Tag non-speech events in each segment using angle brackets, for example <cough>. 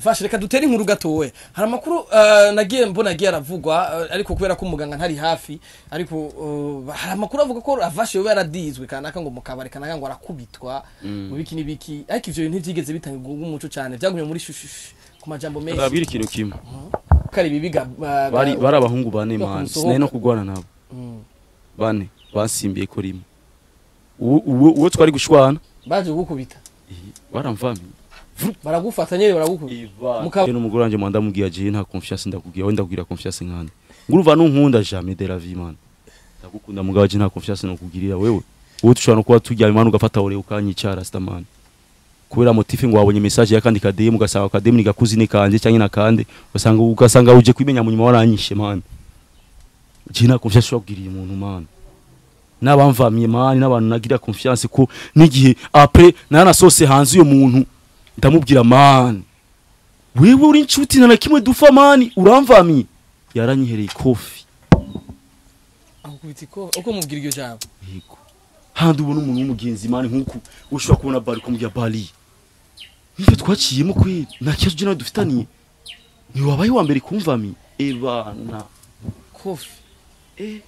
fashe reka dutere inkuru gatowe. Hari amakuru eh, nagiye mbona agiye aravugwa eh, ariko kubera ko umuganga ntari hafi ariko eh, hari amakuru avuga ko avashe yoba yaradizwe kanaka ngo mu kabari kanaka ngo arakubitwa mu biki n'ibiki ariko ivyo bintu ntivyigeze bitanga umuco cyane vyagumye muri shushush ku majambo menshi. Ndabwira ikintu kimwe. Kari bibiga bari bari abahungu bane mani sinari no kurwana nabo. Bane. Basimbiye ko rimwe. Uwo twari gushwana. Baje gukubita. Baramvamiye baragufata nyene baragukubita n'umugore wanje mwanda mubwiye aje nta confiance ndakubwiye we ndakubwira confiance nkande. Nguruva nunkunda jamais de la vie man. Ndagukunda mugabo aje nta confiance nokugirira wewe. Wowe tushobora no kuba turyamye man ugafata ore ukanyicara stamani kubera motife ngo wabonye message ya kandi kademu ugasanga kademu ni gakuzine kanje cyangwa nakande ugasanga ugasanga uje kwimenya mu nyuma waranyishe man. Je nta confiance ushobora kugirira umuntu man? N'abamvamiye man n'abantu nagira confiance ko n'igihe après naranasose hanze uyo muntu. Ndamubwira man wewe uri inshuti na kimwe dufa mani uramvamiye yaranyihereye kofi akubita iko uko mubwira iryo jambo? Yego. Handi ubona umuntu w'umugenzi mani nk'uku ushobora kubona bari kumubwira bari ni byo twaciyemo kweli nta kibazo nawe dufitaniye. Ntiwabaye wa mbere kumvamiye ebana kofi eh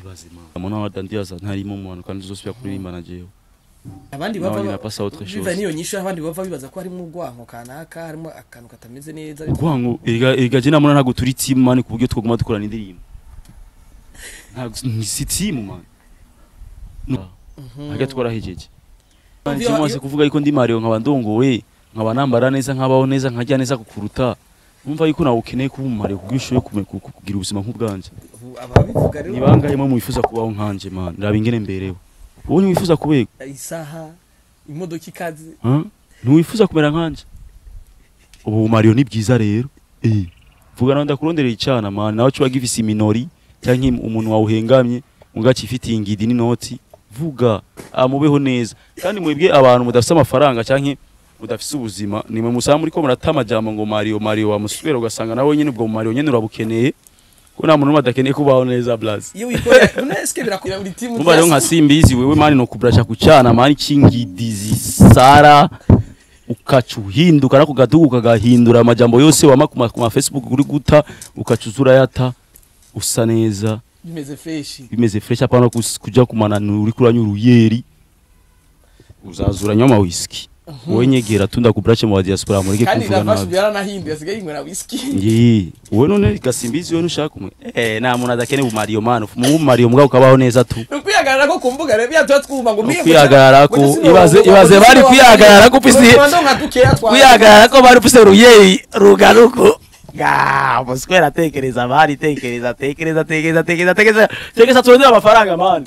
ibaze mani amona wadandiyaza ntarimo mu bantu kandi uzosubira kuririmba na jewe abandi bava nyina pasa autre biva chose. niyo nyisho abandi bava bibaza ko harimo urwanko kanaka harimo akantu katameze neza. Gwango erega erega je ntago turi team mani ku buryo twoguma dukorana indirimbo. Ntago si team mani hajya twarahejeje icyo mwase kuvuga yuko ndi Mario nkaba ndongowe nkaba nambara neza nkabaho neza nkajya neza kukuruta. Numva yuko nawe ukeneye kuba umumare kugira ushoboye kume- ku- ku- kugira ubuzima nk'ubwanje. Ababivuga rero ni bangahe mwe mwifuza kubaho nkanje man? Raba ingene mberewe. Wowe ntiwifuza kubega isaha imodoka ikaze. Ntiwifuza kumera nkanje? Ubu Mario ni byiza rero. Eh. Vuga nawe ndakuronderera icana man. Nawe cuba gifise iminori cyangwa umuntu wawe uhengamye mugaci ifitiye ingidi n'inoti. Vuga amubeho neza. Kandi mwebwe abantu mudafise amafaranga cyangwa mudafise ubuzima nimwe musaba muri ko murata amajambo ngo Mario Mario wamusubira ugasanga nawe nyene ubwo Mario nyene urabukeneye. Ko nta muntu n'umwe adakeneye kubaho neza blaze iyo wikorera <laughs> uneske birakubira buri timu Mumba rero nka simbizi wewe mani no kubrasha kucana mani kingidizi sara ukaca uhinduka nako gadugu kagahindura amajambo yose wama ku ma- ku ma Facebook uri guta ukacuzura yata usa neza bimeze fresh bimeze fresh apana kus- kuja kumananura uri kuranyura uruyeri uzazura nyoma whisky. Wowe nyegera tunda kubrasha mu ba diaspora muri kandi nafashe nabi yaranahinduye asigaye yinywera whisky. Yi wowe none gasimbizi wewe nushaka umwe eh na muntu adakene bu Mario man mu Mario mbwa ukabaho neza tu. Ukwihagarara ko kumbuga re rero twatwumva ngo mbiye Ukwihagarara ko ibaze ibaze bari kwihagarara ko pisi kwihagarara ko bari pisi ruyeyi rugaruko ga muswera atekereza bari tekereza tekereza tekereza tekereza tekereza tekereza turondera amafaranga man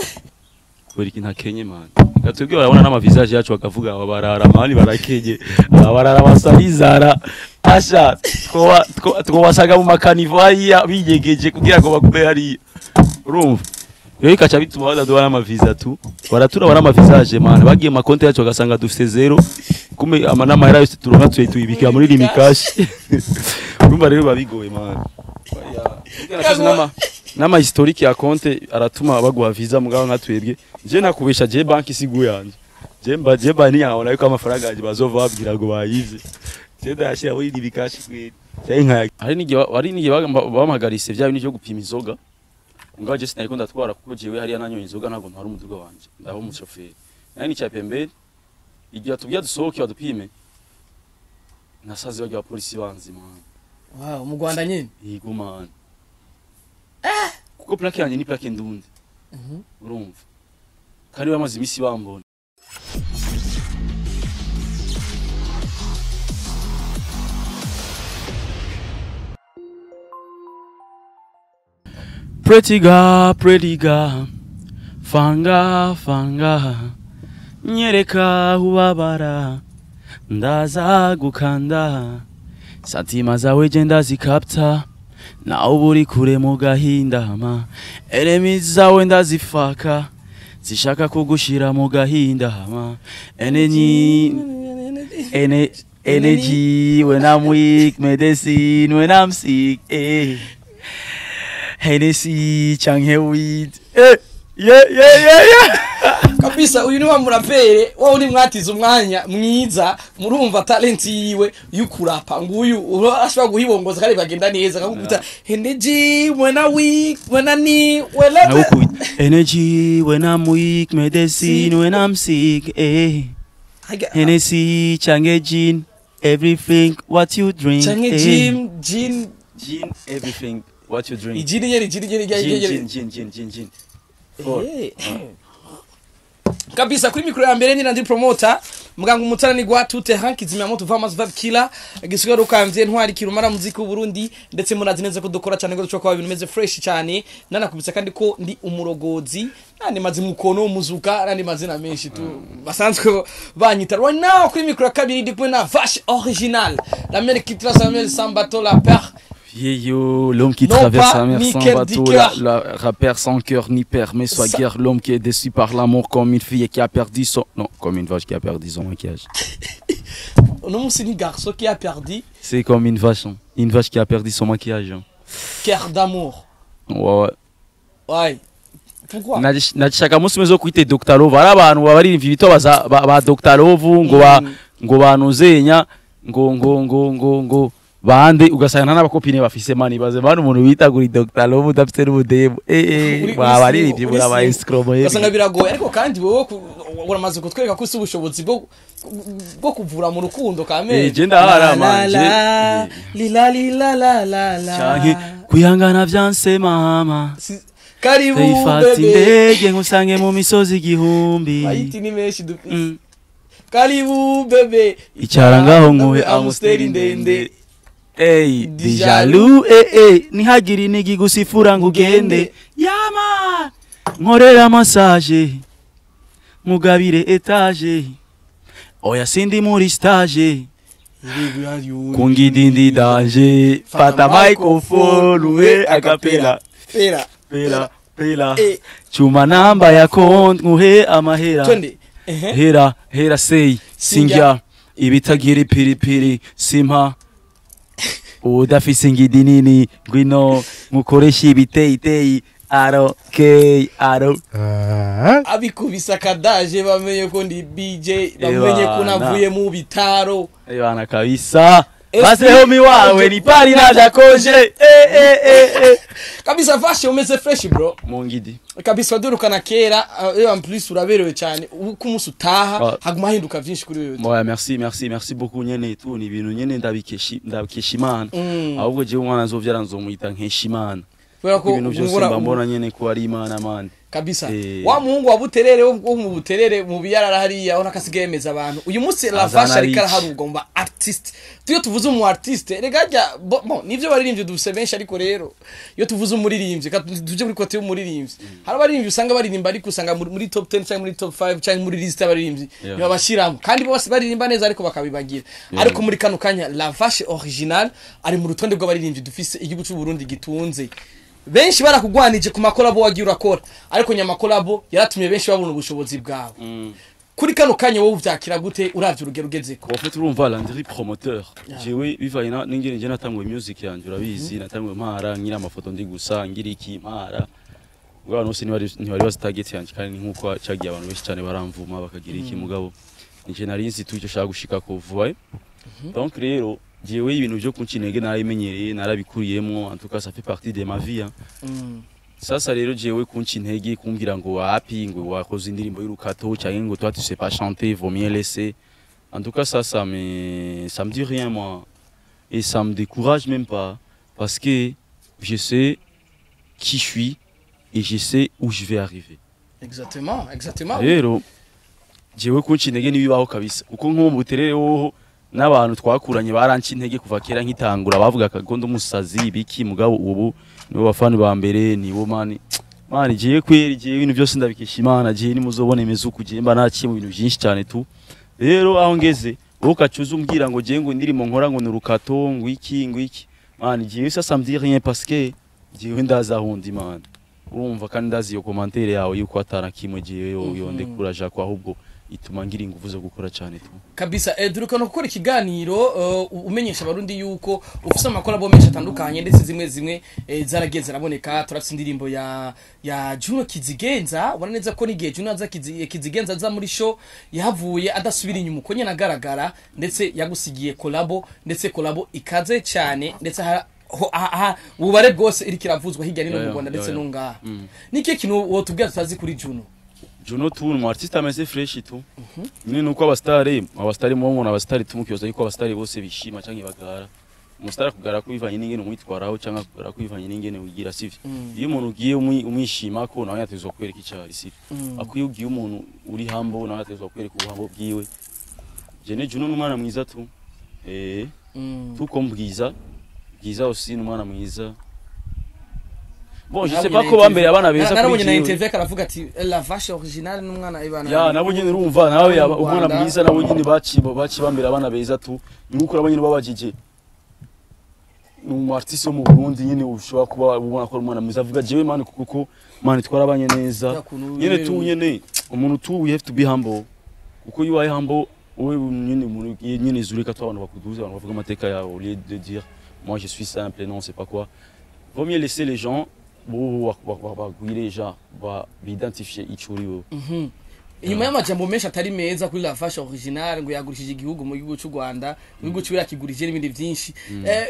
kubera iki ntakenye man. Gatubwe barabona n'amavisage yacu bakavuga aba barara mani barakenye aba barara basa n'inzara asha twobasaga mu makanivo hariya binyegeje kugira ngo bagume hariya urumva rero ikaca bituma badaduha n'amaviza tu baratura bara amavisage man. Bagiye mu makonti yacu bagasanga dufite zero. Kume amanamahera yose turonka tuye tuyibikira muri limikashi urumva rero biba bigoye man Nama- historique ya konte aratuma baguha visa mugabo nka twebwe je nakubesha je banki sigu yanje je mba je mba niyabona yuko amafaranga yanje bazova babwira ngo bayize. Je ndayashira muri limikashi kweli cyari nka hari n'igihe ba- hari n'igihe bagamba- bampagarise bya bintu byo gupima inzoga. Ngaho je sinariko ndatwara kuko jewe hariya nanyoye inzoga ntabwo ntwara umuduga wanje. Ndaba umushoferi. Nari nicaye pembeni. Igihe atubwira dusohoke badupime nasaze bagiye abapolisi banzi man. Wow mu Rwanda nyine? Yego man. Kuko plaque yanjye ni plaque ndundi urumva kandi bamaze iminsi bambona pretty girl, fanga fanga, nyereka ubabara, ndaza gukanda, satima zawe je ndazikapta, nawe uri kure mu gahinda ma, enemy zawe ndazifaka, zishaka kugushira mu gahinda ma, enemy, ene, energy when I'm weak, medicine when I'm sick, eh. Hennessy canke weed eh. Yeah yeah yeah yeah kabisa uyu ni wa murapere wa uri mwatize umwanya mwiza murumva talent yiwe y'ukurapa nguyu ashobora guhibongoza kandi bagenda neza akakubita energy when I weak when I need when I energy when i'm weak medicine when i'm sick eh Hennessy change gin everything what you drink canke eh. gym gin gin everything what you drink gin nyeri gin gin gin gin gin Four. Eh. Kabisa kuri mikoro ya mbere ni nandi promota muganga umutara ni gwa tute hanki zimyamoto vamos vav killer gisigaye rukamvye ntwari kirumara muziki w'uburundi ndetse murazi neza ko dukora cyane ko dushobora ibintu bimeze fresh cyane. Nanakubitsa kandi ko ndi umurogozi nandi mazi mukono muzuka nandi mazina menshi tu. Basanzwe banyita. Right now kuri mikoro ya kabiri ndi kumwe na vache original la mère qui trace la sans bateau la père Vieillot, l'homme qui Non traverse la mer sans bateau, la, la rappeur sans cœur ni père, mais soit Ça- guère l'homme qui est déçu par l'amour comme une fille qui a perdu son... Non, comme une vache qui a perdu son maquillage. uno munsi ni garçon qui a perdu C'est comme une vache, hein. une vache qui a perdu son maquillage. hein. cœur d'amour Ouais, ouais. ouais pourquoi Nagish- nagishaka munsi umwe zo kwite Dr. Love ari abantu babaririmbyi bito baza- ba, ba Dr. Love ngo ba Mm. ngo banuzenya ngo ngo ngo ngo ngo bande ugasanga n'abakopine bafise mani baze bana umuntu witagura Dr. Love udafite n'ubudemu eh eh babaririmbyi uri buraba single. escromo ugasanga biragoye. Ariko kandi wowe uramaze kutwereka ko ubushobozi bwo bwo kuvura mu rukundo kamere Eh, je ndahara, man, je- eh. lila lila la la la canke kwihangana vyanse mama. Karibu bebe. indege nkusange mu misozi igihumbi. Ayiti ni menshi dufite Mm. karibu bebe. Icara ngaho amusteri amusteri ndende. Ndende Ey, Di di jaloux. jaloux, eh, eh, ntihagire inigi gusifura ngo ugende yama nkorera massage. Mugabire etage. Oya sindi muri stage. Kungidindi danje fata microphone uhe akapela. Pera pela pela. Eh. chuma namba ya konti nguhe amahera. Hera hera sei. Sinjya ibitagira ipiripiri simpa udafise ingidi nini ngwino nkukoresha ibiteyiteyi aro kei aro. Abikubise akadaje bamenye ko ndi bj bamenye ko navuye mu bitaro. Ebana kabisa Esi- base homi wawe ni pari najakoje eh, eh, eh, eh. <laughs> kabisa vashe umeze fresh bro. Mu ngidi kabisa wadurukana kera uh, en plus uraberewe cyane. Uko umunsi utaha Ah. haguma hahinduka vyinshi kuri wewe. Moya merci merci merci beaucoup nyene tu ni ibintu nyene ndabikeshi ndabikesha imana Mm. ahubwo jewe umwana nzovyara nzomwita nkesha imana kubera ko ibintu byose ubura- mba mbona nyene ko ari imana. mani kabisa. Eh. wa muhungu wa buterere wo mu buterere mu biyarara hariya aho nakasigaye yemeza abantu. Uyu munsi vache ariko araharurwa mu ba artiste. Tuyo tuvuze umu artiste rega jya bo bon, nivyo baririmbye dufise benshi ariko rero. Iyo tuvuze umuririmbyi ka tuje muri kote y'umuririmbyi. Hari abaririmbyi usanga baririmba ariko usanga muri, top 10 cyangwa muri top 5 cyangwa muri list y'abaririmbyi Yeah. ntibabashiramo. Kandi bose baririmba neza ariko bakabibagira. Ariko muri kano kanya la vache original ari mu rutonde rw'abaririmbyi dufise igihugu cy'u Burundi gitunze. Benshi barakugwanije ku makolabo wagiye urakora. Ariko nyamakolabo yaratumye benshi babona ubushobozi bwawe. Kuri kano kanya wowe uvyakira gute uravye urugero ugezeko En fait urumva Landry promoteur. Jewe bivanye na ningene je natanguye music yanje urabizi. Natanguye mpara ngira amafoto ndi gusa ngira iki mpara. Ubwo abantu bose ntibari bazi target yanje kandi nk'uko cagiye abantu benshi cyane baramvuma bakagira iki. Mugabo nije nari nzi tu icyo shaka gushika ko vuba eh. donc rero jewe ibintu byo kuncinege narabimenyereye narabikuriyemwo en tout cas ça fait partie de ma vie hein. sasa rero jewe kunca intege kumbwira ngo wapi ngo wakoze indirimbo y'urukato cyangwa ngo toi tu sais pas chanter vaut mieux laisser. En tout cas ça ça me ça me dit rien moi. Et ça me décourage même pas parce que je sais qui je suis et je sais où je vais arriver. Exactement exactement. Rero jewe kunca intege n'ibibaho kabisa kuko nko mu buterere woho n'abantu twakuranye baranca intege kuva kera nkitangura bavuga ko ndi umusazi biki mugabo ubu nibo bafani ba mbere nibo mani mani jewe kweri jewe ibintu byose ndabikesha imana jewe nimuzobona imeze uku jewe mba naciye mu bintu byinshi cyane tu rero aho ngeze wowe ukacuza umbwira ngo jewe ngo indirimbo nkora ngo ni urukato ngo iki ngo iki mani jewe sasa me dit rien parce que aho ndi mani urumva kandi ndazi iyo commentaire yawe yuko atana kimwe jewe yo Mhm. yonde kuraja ko ahubwo ituma ngira ingufu zo gukora cyane tu. Kabisa eh, durukana gukora ikiganiro uh, umenyesha abarundi yuko ufise amakolabo menshi atandukanye ndetse zimwe zimwe eh, zaragiye ziraboneka turafise indirimbo ya ya Juno Kizigenza ubona neza ko n'igihe Juno aza Kizi- Kizigenza aza muri show yahavuye adasubira inyuma uko nyene agaragara ndetse yagusigiye kolabo ndetse kolabo ikaze cyane ndetse ububare bwose iriko iravuzwa hirya no mu Rwanda ndetse no ngaha. Niki kintu wotubwira tutazi kuri Juno? Juno tu ni artiste ameze fresh tu. Nyine nuko abastari abastari mu mubona abastari tumukiyoza yuko abastari bose bishima cyangwa bagara. Umusitari akugara ko bivanye n'ingene umwitwaraho cyangwa akugara ko bivanye n'ingene wigira sivyo iyo umuntu ugiye umwi- umwishima ko nawe yatezwa kwereka icyari sivyo akwiye ugiye umuntu uri hambo nawe yatezwa kwereka ubuhambo bwiwe. Jene Juno ni umwana mwiza tu? Eh Mm. tuko mbwiza bwiza aussi ni umwana mwiza. Bon je sais pas abana interview- beza narabonye na jewe. interview karavuga ati la vache originale n'umwana ibana ya nabo nyene urumva nawe yaba- Mu umwana Rwanda. mwiza nabo nyene baci baci bambera abana beza tu. Nuko nabo nyene babajije. Ni umu artiste wo mu Burundi nyene ushobora kuba ubona ko ari umwana mwiza. Avuga jewe mani kuko mani twarabanye neza. Ya kuntu nyene wewe- tu nyene umuntu tu we have to be humble. Kuko waye humble wowe nyene umuntu nyene zureka tu abantu bakuduza abantu bavuga amateka yawe au lieu de dire moi je suis simple non c'est pas quoi. Vaut mieux laisser les gens bo bagwire ja bidentifie ico uri Mhm. inyuma y'amajambo menshi atari meza kuri la vache originale ngo yagurishije igihugu mu gihugu cy'u Rwanda igihugu gihugu cy'u yakigurije n'ibindi byinshi. Eh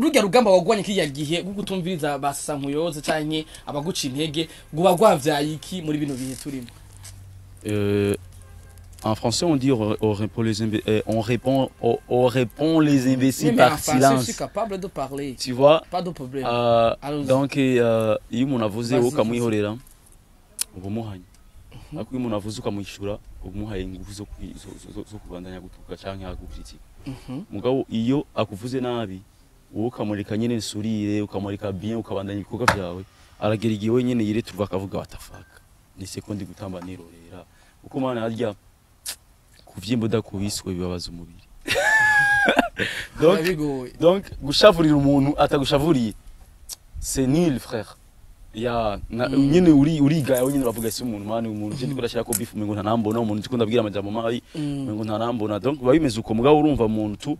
rujya rugamba wagwanye kiriya gihe rwo kutumviriza basa nkuyoze canke abaguca intege ngo bagwavyaye iki muri bino bihe turimo? Euh, en français, on dit on, on répond les imbe- euh, on répond on, on répond les imbéciles par français je silence. suis capable de parler. Tu vois? Pas de problème. Euh, donc euh, iyo umuntu avuze ukamwishyura umuhaye ingufu zo zo- zo kubandanya gutuka cyangwa agukritika Mhm. mugabo iyo akuvuze nabi wowe ukamureka nyine surire ukamureka bien ukabandanya ibikorwa byawe aragera igihe wenyine yireturwa akavuga watafaka ni sekondi gutamba nirorera uko mana harya kuvyimba udakubiswe bibabaza umubiri. <laughs> Donc, gushavurira umuntu atagushavuriye c'est nul frère. Ya na, Mm. nyine uri urigaya wenyine uravuga ese umuntu mani umuntu je ndiko ndashaka ko beef umengo ntanambona umuntu ndiko ndabwira amajambo mabi Mm. umengo ntanambona donc biba bimeze uko mugabo urumva umuntu tu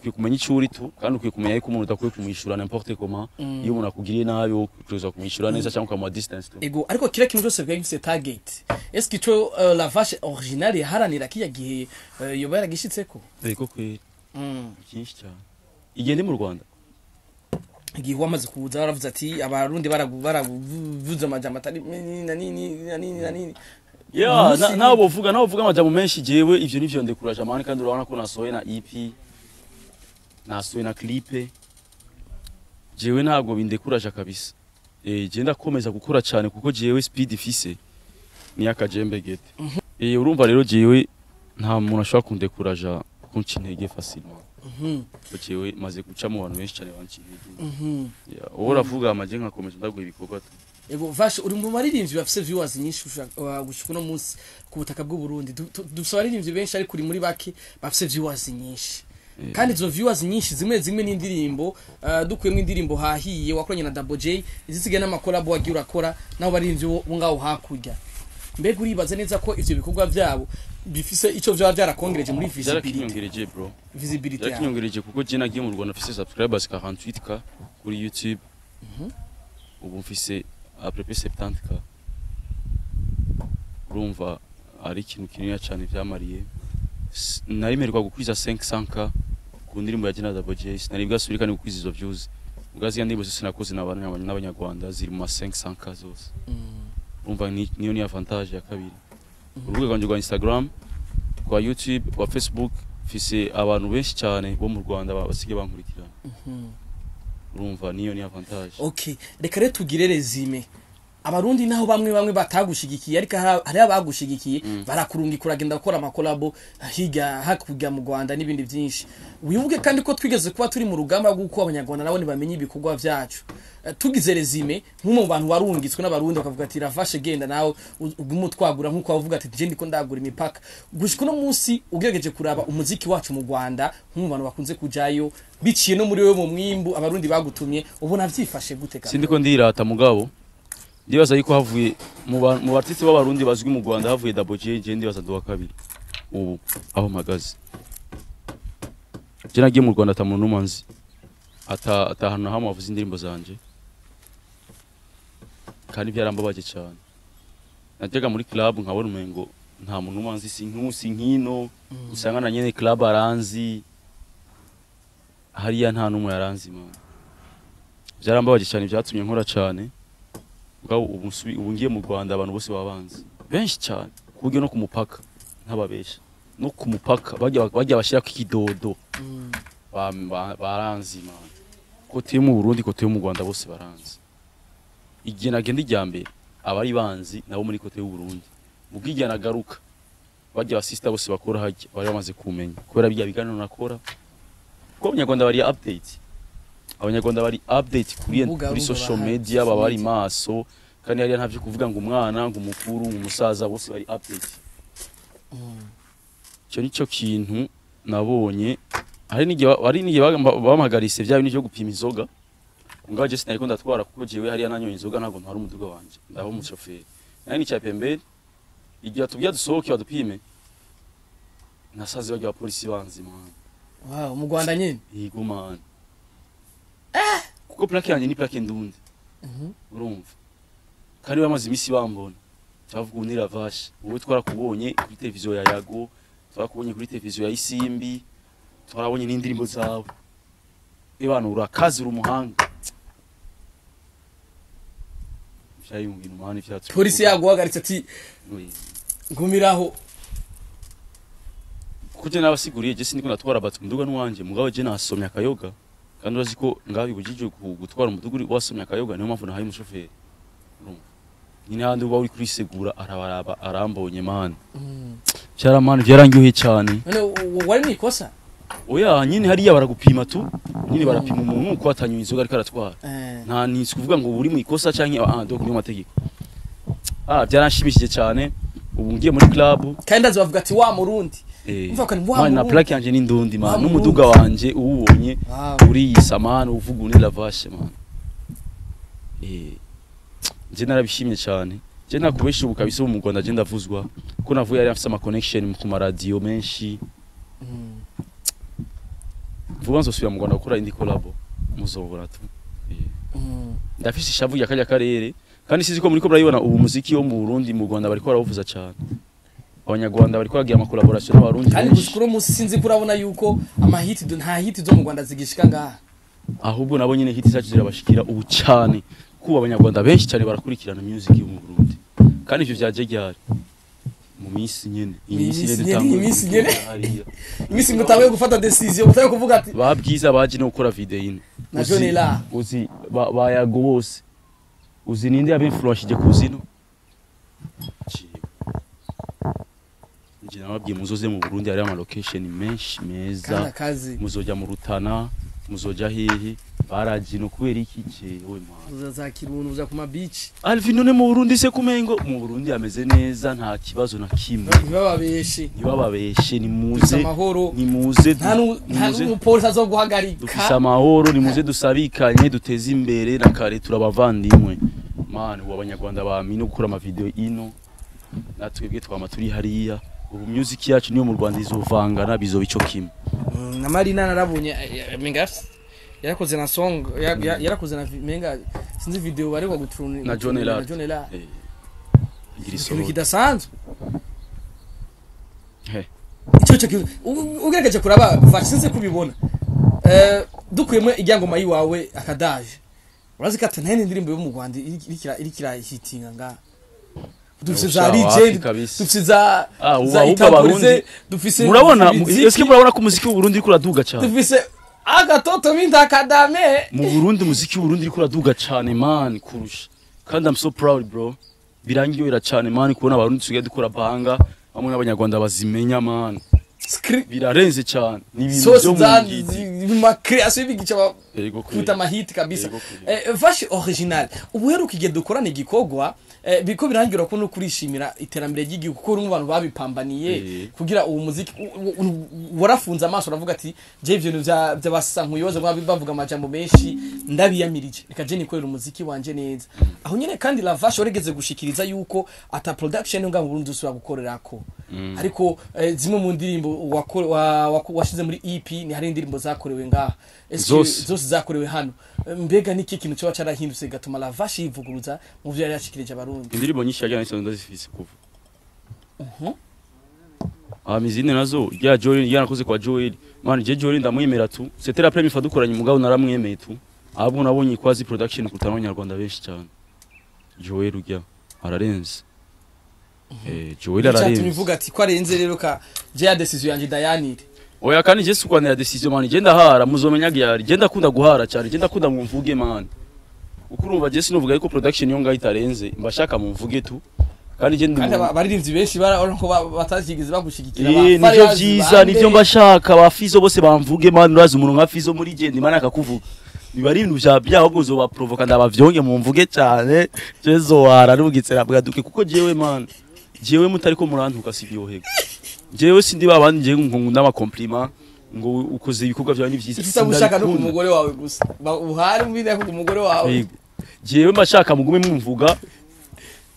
ukwiye kumenya icyo uri tu kandi ukwiye kumenya yuko umuntu udakwiye kumwishyura n'importe comment. Mm. iyo umuntu akugiriye nabi utegerezwa kumwishyura neza cyangwa ukamuha distance tu. Ego ariko kira kintu cyose bwa gifite target. Est-ce que ico uh, la vache originale yaharanira kiya gihe uh, yoba yaragishitseko ego kweri mm. byinshi cyane. Igende mu Rwanda. Igihe wamaze kuza baravuze ati abarundi baravuze amajambo atari nini na nini na nini na nini ya nabo vuga nabo bovuga amajambo menshi jewe. Ivyo nivyo ndekuraje amani kandi urabona ko nasohoye na EP nasohoye na clip jewe ntabwo bindekuraje kabisa. Eh ndakomeza gukora cyane kuko jewe speed ifise ni akajembe gete. Eh urumva rero jewe nta muntu ashobora kundekuraja kunca intege facilement. Mhm, jewe maze guca mu bantu benshi cyane banca intege mhm. Ya, wowe uravuga amaje nkakomeza ndaguha ibikorwa tu. Ego vashe uri mu baririmbyi bafise viewers nyinshi uh, gushika uno munsi ku butaka bw'u Burundi. Du- tu- dufise abaririmbyi benshi ariko uri muri bake bafise viewers nyinshi. Kandi izo viewers nyinshi zimwe zimwe n'indirimbo uh, dukuyemo indirimbo hahiye wakoranye na Double J izisigaye n'amakolabo wagiye urakora nabo baririmbyi bo ngaho hakurya. Mbega uribaza neza ko ivyo bikorwa vyabo bifise ico vyaba vyarakongereje muri visibility? Bro. Visibility yabo byarakinyongereje kuko je nagiye mu Rwanda mfise subscribers 48k kuri YouTube. Ubu mfise à peu près 70k urumva ari ikintu kinini cyane byamariye. Narimerwa gukwiza 500k ku ndirimbo ya Gina Double J sinari bwasubire kandi gukwiza izo views ubwazi ya ndirimbo zose nakoze n'abanya- n'abanyarwanda ziri mu ma 500k zose. Mm. urumva ni- niyo ni avantage ya kabiri. Urubuga rwanjye rwa Instagram rwa YouTube rwa Facebook mfise abantu benshi cyane bo mu Rwanda ba- basigaye bankurikirana. Mhm. urumva niyo ni avantage. Okay reka rero tugire rezime abarundi naho bamwe bamwe batagushigikiye ariko hari- abagushigikiye barakurungika uragenda gukora amakolabo higa hakurya mu rwanda n'ibindi byinshi. Wibuke kandi ko twigeze kuba turi mu rugamba rw'uko abanyarwanda nabo ntibamenye ibikorwa byacu Eh, tugize rezime nk'umwe mu bantu warungitswe n'abarundi bakavuga ati ravashe genda nawe ugume utwagura nk'uko wavuga ati je ndiko ndagura imipaka. Gushika uno munsi ugerageje kuraba umuziki wacu mu rwanda nk'umwe mu bantu bakunze kujayo biciye no muri wewe mu mwimbu abarundi bagutumye ubona vyifashe gute kandi? Sindi ko ndirata mugabo. Ndibaza yuko havuye mu ba- mu bartiste b'abarundi bazwi mu Rwanda havuye J je ndibaza ndi wa kabiri. Ubu aho mpagaze. Je nagiye mu Rwanda ata muntu n'umwe nzi. Ata ata ahantu na hamwe wavuze indirimbo zanje. Kandi byarambabaje cyane. Najyaga muri club nkabona umengo nta muntu n'umwe nzi si nkusi nkino. Usanga na nyene club aranzi. Hariya nta n'umwe yaranzi man. Byarambabaje cyane byatumye nkora cyane. Ubu ngiye mu Rwanda abantu bose baba banzi. Benshi cyane. Ku buryo no ku mupaka ntababesha no ku mupaka bajya bashyira ku kidodo Mm. ba- ba- baranzi man. Kote yo mu Burundi kote yo mu Rwanda bose baranzi. Igihe nagenda ijya mbere abari banzi nabo muri kote y'u Burundi. Ubwo igihe nagaruka bajya abasista bose bakora hajya bari bamaze kumenya. Kubera bijya biganiro nakora kuko abanyarwanda bari update abanyarwanda bari update kuri kuri social media baba bari maso kandi hariya ntavyo kuvuga ngo umwana ngo umukuru umusaza bose bari update. Mm. icyo ni cyo kintu nabonye hari n'igihe hari n'igihe bampagarise bya bintu byo gupima inzoga ngaho je sinariko ndatwara kuko jewe hariya nanyoye inzoga ntabwo ntwara umuduga wanje ndaba umushoferi. Nari nicaye pembeni igihe batubwira dusohoke badupime nasaze bajya abapolisi banzi man. Wow, mu Rwanda nyine yego man. Kuko plaque yanjye ni plaque ndundi. Mhm. urumva. Kandi bamaze iminsi bambona. Cyavuga ubu ni ravashe wowe twarakubonye kuri televiziyo ya yago twarakubonye kuri televiziyo ya isimbi twarabonye n'indirimbo zawe. Ebana urakazi uri umuhanga. Polisi yaguhagaritse ati ngumiraho. Kuko je nabasiguriye je sindiko natwara bati umuduga n'uwanje mugabo je nasomye akayoga. Kandi urazi ko ngaho bibujijwe gutwara umudugudu wasomye akayoga niyo mpamvu nahaye umushoferi. Nyine handi uba uri kurisegura arabaraba arambonye mani cyara vyaramani byarangiye cyane. None wari mu ikosa? Oya nyine hariya baragupima tu? Nyine barapima umuntu uko atanyuye inzoga ariko aratwara. Eh. nta nisi kuvuga ngo uri mu ikosa cyane ah donc niyo mategeko. Ah byaranshimishije cyane. Ubu ngiye muri club. Kandi azavuga ati wa murundi mani na plaque yanje ni ndundi Wa man Murundi. n'umuduga wanje uwubonye uriyisa man uvuga uni lavashe man eh je narabishimye cyane. Je nakubesha ubu kabisa mu Rwanda je ndavuzwa. Ko navuye yari afite ama connection ku maradiyo menshi. Mm. vuba nzosubira mu Rwanda gukora indi collabo muzobora tu. Eh. Mm. ndafise ishavu ya kajya karere kandi sizi ko muri ko murayibona ubu muziki wo mu Burundi mu Rwanda bariko barawuvuza cyane. Abanyarwanda bariko bagira ama collaboration n'abarundi benshi. gusa kuri uwo munsi sinzi ko urabona yuko amahiti do- nta hiti zo mu Rwanda zigishika ngaha. Ahubwo nabo nyine hiti zacu zirabashikira ubu cyane kuba abanyarwanda benshi cyane barakurikirana music yo mu Burundi. Kandi ivyo vyaje ryari? Mu minsi nyene. Iminsi nyene nyene, dutanguye iyi minsi gutora nyene. iminsi <laughs> mutawe gufata decision mutawe kuvuga ati babwiza baje no gukora video ine. Na Uzi- Johnny La. uzi ba- bayago bose. Uzi ninde yabinfluenshije kuzino nababwiye muzoze mu Burundi ari ama location menshi meza. Muzojya muzoja mu Rutana muzoja hehe barajino kubera iki jewe mwana uzazakira ubuntu uza kuma beach. Alvin none mu Burundi se kumengo mu Burundi ameze neza nta kibazo na kimwe. Ntibababeshe ntibababeshe ni muze ni muze nta nta muze- n'umupolisi dufise azoguhagarika amahoro nimuze dusabikanye duteze imbere na kare turabavandimwe. Mani ubu abanyarwanda bamine gukora amavideo ino. Natwebwe twama turi hariya ubu music yacu niyo mu rwanda izovangana bizoba ico kimwe Mm, na marina narabunye eh, eh, menga yarakoze na song ya- ya- yarakoze na menga sinzi video barekwa gutruni na John na Elard. John Elard. Eh, ikintu kidasanzwe. He. icyo cyo ugerageje kuraba vaci sinzi kubibona. Eh, dukuyemo ijyangoma yiwawe akadaje. Urazi ko ati nta yindi ndirimbo yo mu rwanda iri- irikira irikira hitinga nga dufise za legend dufise za Ah, za Abarundi- dufise murabona eske murabona ko umuziki w'uburundi uriko uraduga cyane? dufise agatoto binta kadame mu burundi umuziki w'uburundi uriko uraduga cyane man kurusha. Kandi i'm so proud bro. Birangiyora cyane man kubona abarundi tusigaye dukora banga bamwe n'abanyarwanda bazimenya man. Birarenze cyane. Ni ibintu byo mu za ngidi mu ma creation y'ibigica ba Yego kweli. kuta mahiti kabisa eh, vache original. Ubuheruka igihe dukorana igikorwa eh, biko birangira ko no kurishimira iterambere ry'igihugu kuko uri mu bantu babipambaniye Eh. kugira uwo muziki warafunze amaso uravuga ati je vya by'abasankuye babi- bavuga amajambo menshi ndabiyamirije. Reka je nikorera umuziki wanje neza. Aho nyene kandi la vache warigeze gushikiriza yuko ata production nga Burundi usubira gukorerako ariko eh, zimwe mu ndirimbo washize muri EP ni hari indirimbo zakorewe ngaha. Zose. Zakorewe hano. Mbega niki kintu cyoba carahindutse gatuma la vache yivuguruza mu vyo yari yashikirije abarundi? Indirimbo nyinshi yagiye nahise ndazifise kuva. Ah mizine na zo. Rya Joel yanakoze kwa Joel. Man je Joel ndamwemera tu? C'était la première fois dukoranye mugabo naramwemeye tu? Ahubwo nabonye kwazi production kutana abanyarwanda benshi cyane. Joel ujya ararenze. Eh Joel ararenze. Ivuga ati ko arenze rero ka je ya decision yanje dayanire oya kandi je sukwanira decision man je ndahara muzomenya gyari je ndakunda guhara cyane je ndakunda mumvuge man. Uko urumva je sinuvuga yuko production yo ngaho itarenze mbashaka mumvuge tu. Kandi je ndi abaririmbyi benshi bara ko ba- batakigize bagushigikira ba nivyo vyiza nivyo mbashaka. Ba Fizo bose bamvuge man urazi umuntu nka Fizo muri je ndimana akakuvuga biba ari ibintu vya byaho ahubwo uzobaprovoka ndabavyonge mumvuge cyane. Je zohara rubugitse rabwa duke kuko jewe man jewe mutari ko murantuka sibyohega. Jewe sindi babandi je ngo ndama compliment ngo ukoze ibikorwa byawe ni vyiza icyo ushaka no ku Sindabikunda. mugore wawe gusa. Uhari mbine ku mugore wawe. Jewe mbashaka mugume mumvuga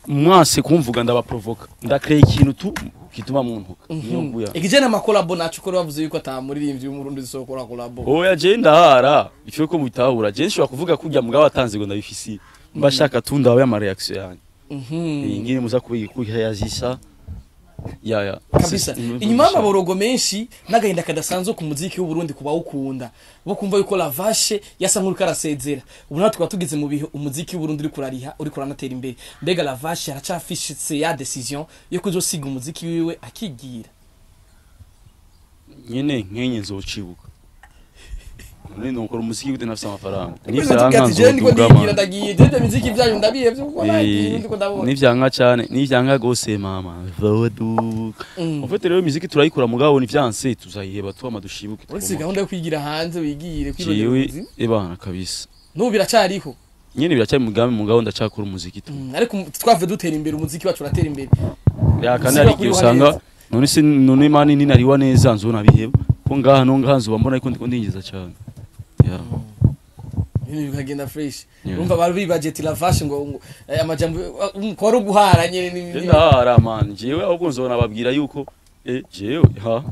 mwase kumvuga ndabaprovoka ndakreye ikintu tu kituma muntuka niyo nguya. Ikije na makolabo nacu ko bavuze yuko atamuririmbyi w'umurundi zisokora kolabo oya je ndahara. Ifiwe ko mubitahura. Je nshobora kuvuga kurya mugabo atanze ngo ndabifisi mbashaka tu ndawe ama reaction yanyu. Iyi ngine muza kubiga ya kabisa. Inyuma y'amaborogo menshi n'agahinda kadasanzwe ku muziki w'uburundi ku bawukunda. Bo kumva yuko la vache yasa nk'uriko arasezera. Ubu natwe tukaba tugeze mu bihe umuziki w'uburundi uriko urariha uriko uranatera imbere. Mbega la vache aracafishitse ya decision yo kuzosiga umuziki wiwe akigira. Nyene nkenye nzocibuka none nokora umuziki gute nafise amafaranga? Nibyo natubwira ati, "Je ndiko ndigira ndagiye je muziki vyanyu ndabihevye kuko nagiye ndiko ndabona. nivyanka cane nivyanka gose mama. Mm. en fait rero imiziki turayikora mugabo nivyanse tuzayiheba tuama dushibuke uretse gahunda yo kwigira hanze wigire ubuzima ebana kabisa. N'ubu biracariho. Nyene biracyari mugambi mugabo ndacakora umuziki tu. Mm, ariko twave dutera imbere umuziki wacu uratera imbere. Ya kandi Usiba hari igihe usanga none se none mani ninariwa neza nzona biheba ko ngaha no ngaha nzuba mbona ariko ndiko ndinjiza cyane ya ibintu bikagenda fresh. Urumva bari bibajeti la vache ngo eh, amajambo ko ari uguhara nyene ni- ni- ndahara man jewe ahubwo nzona babwira yuko? Eh jewe ha?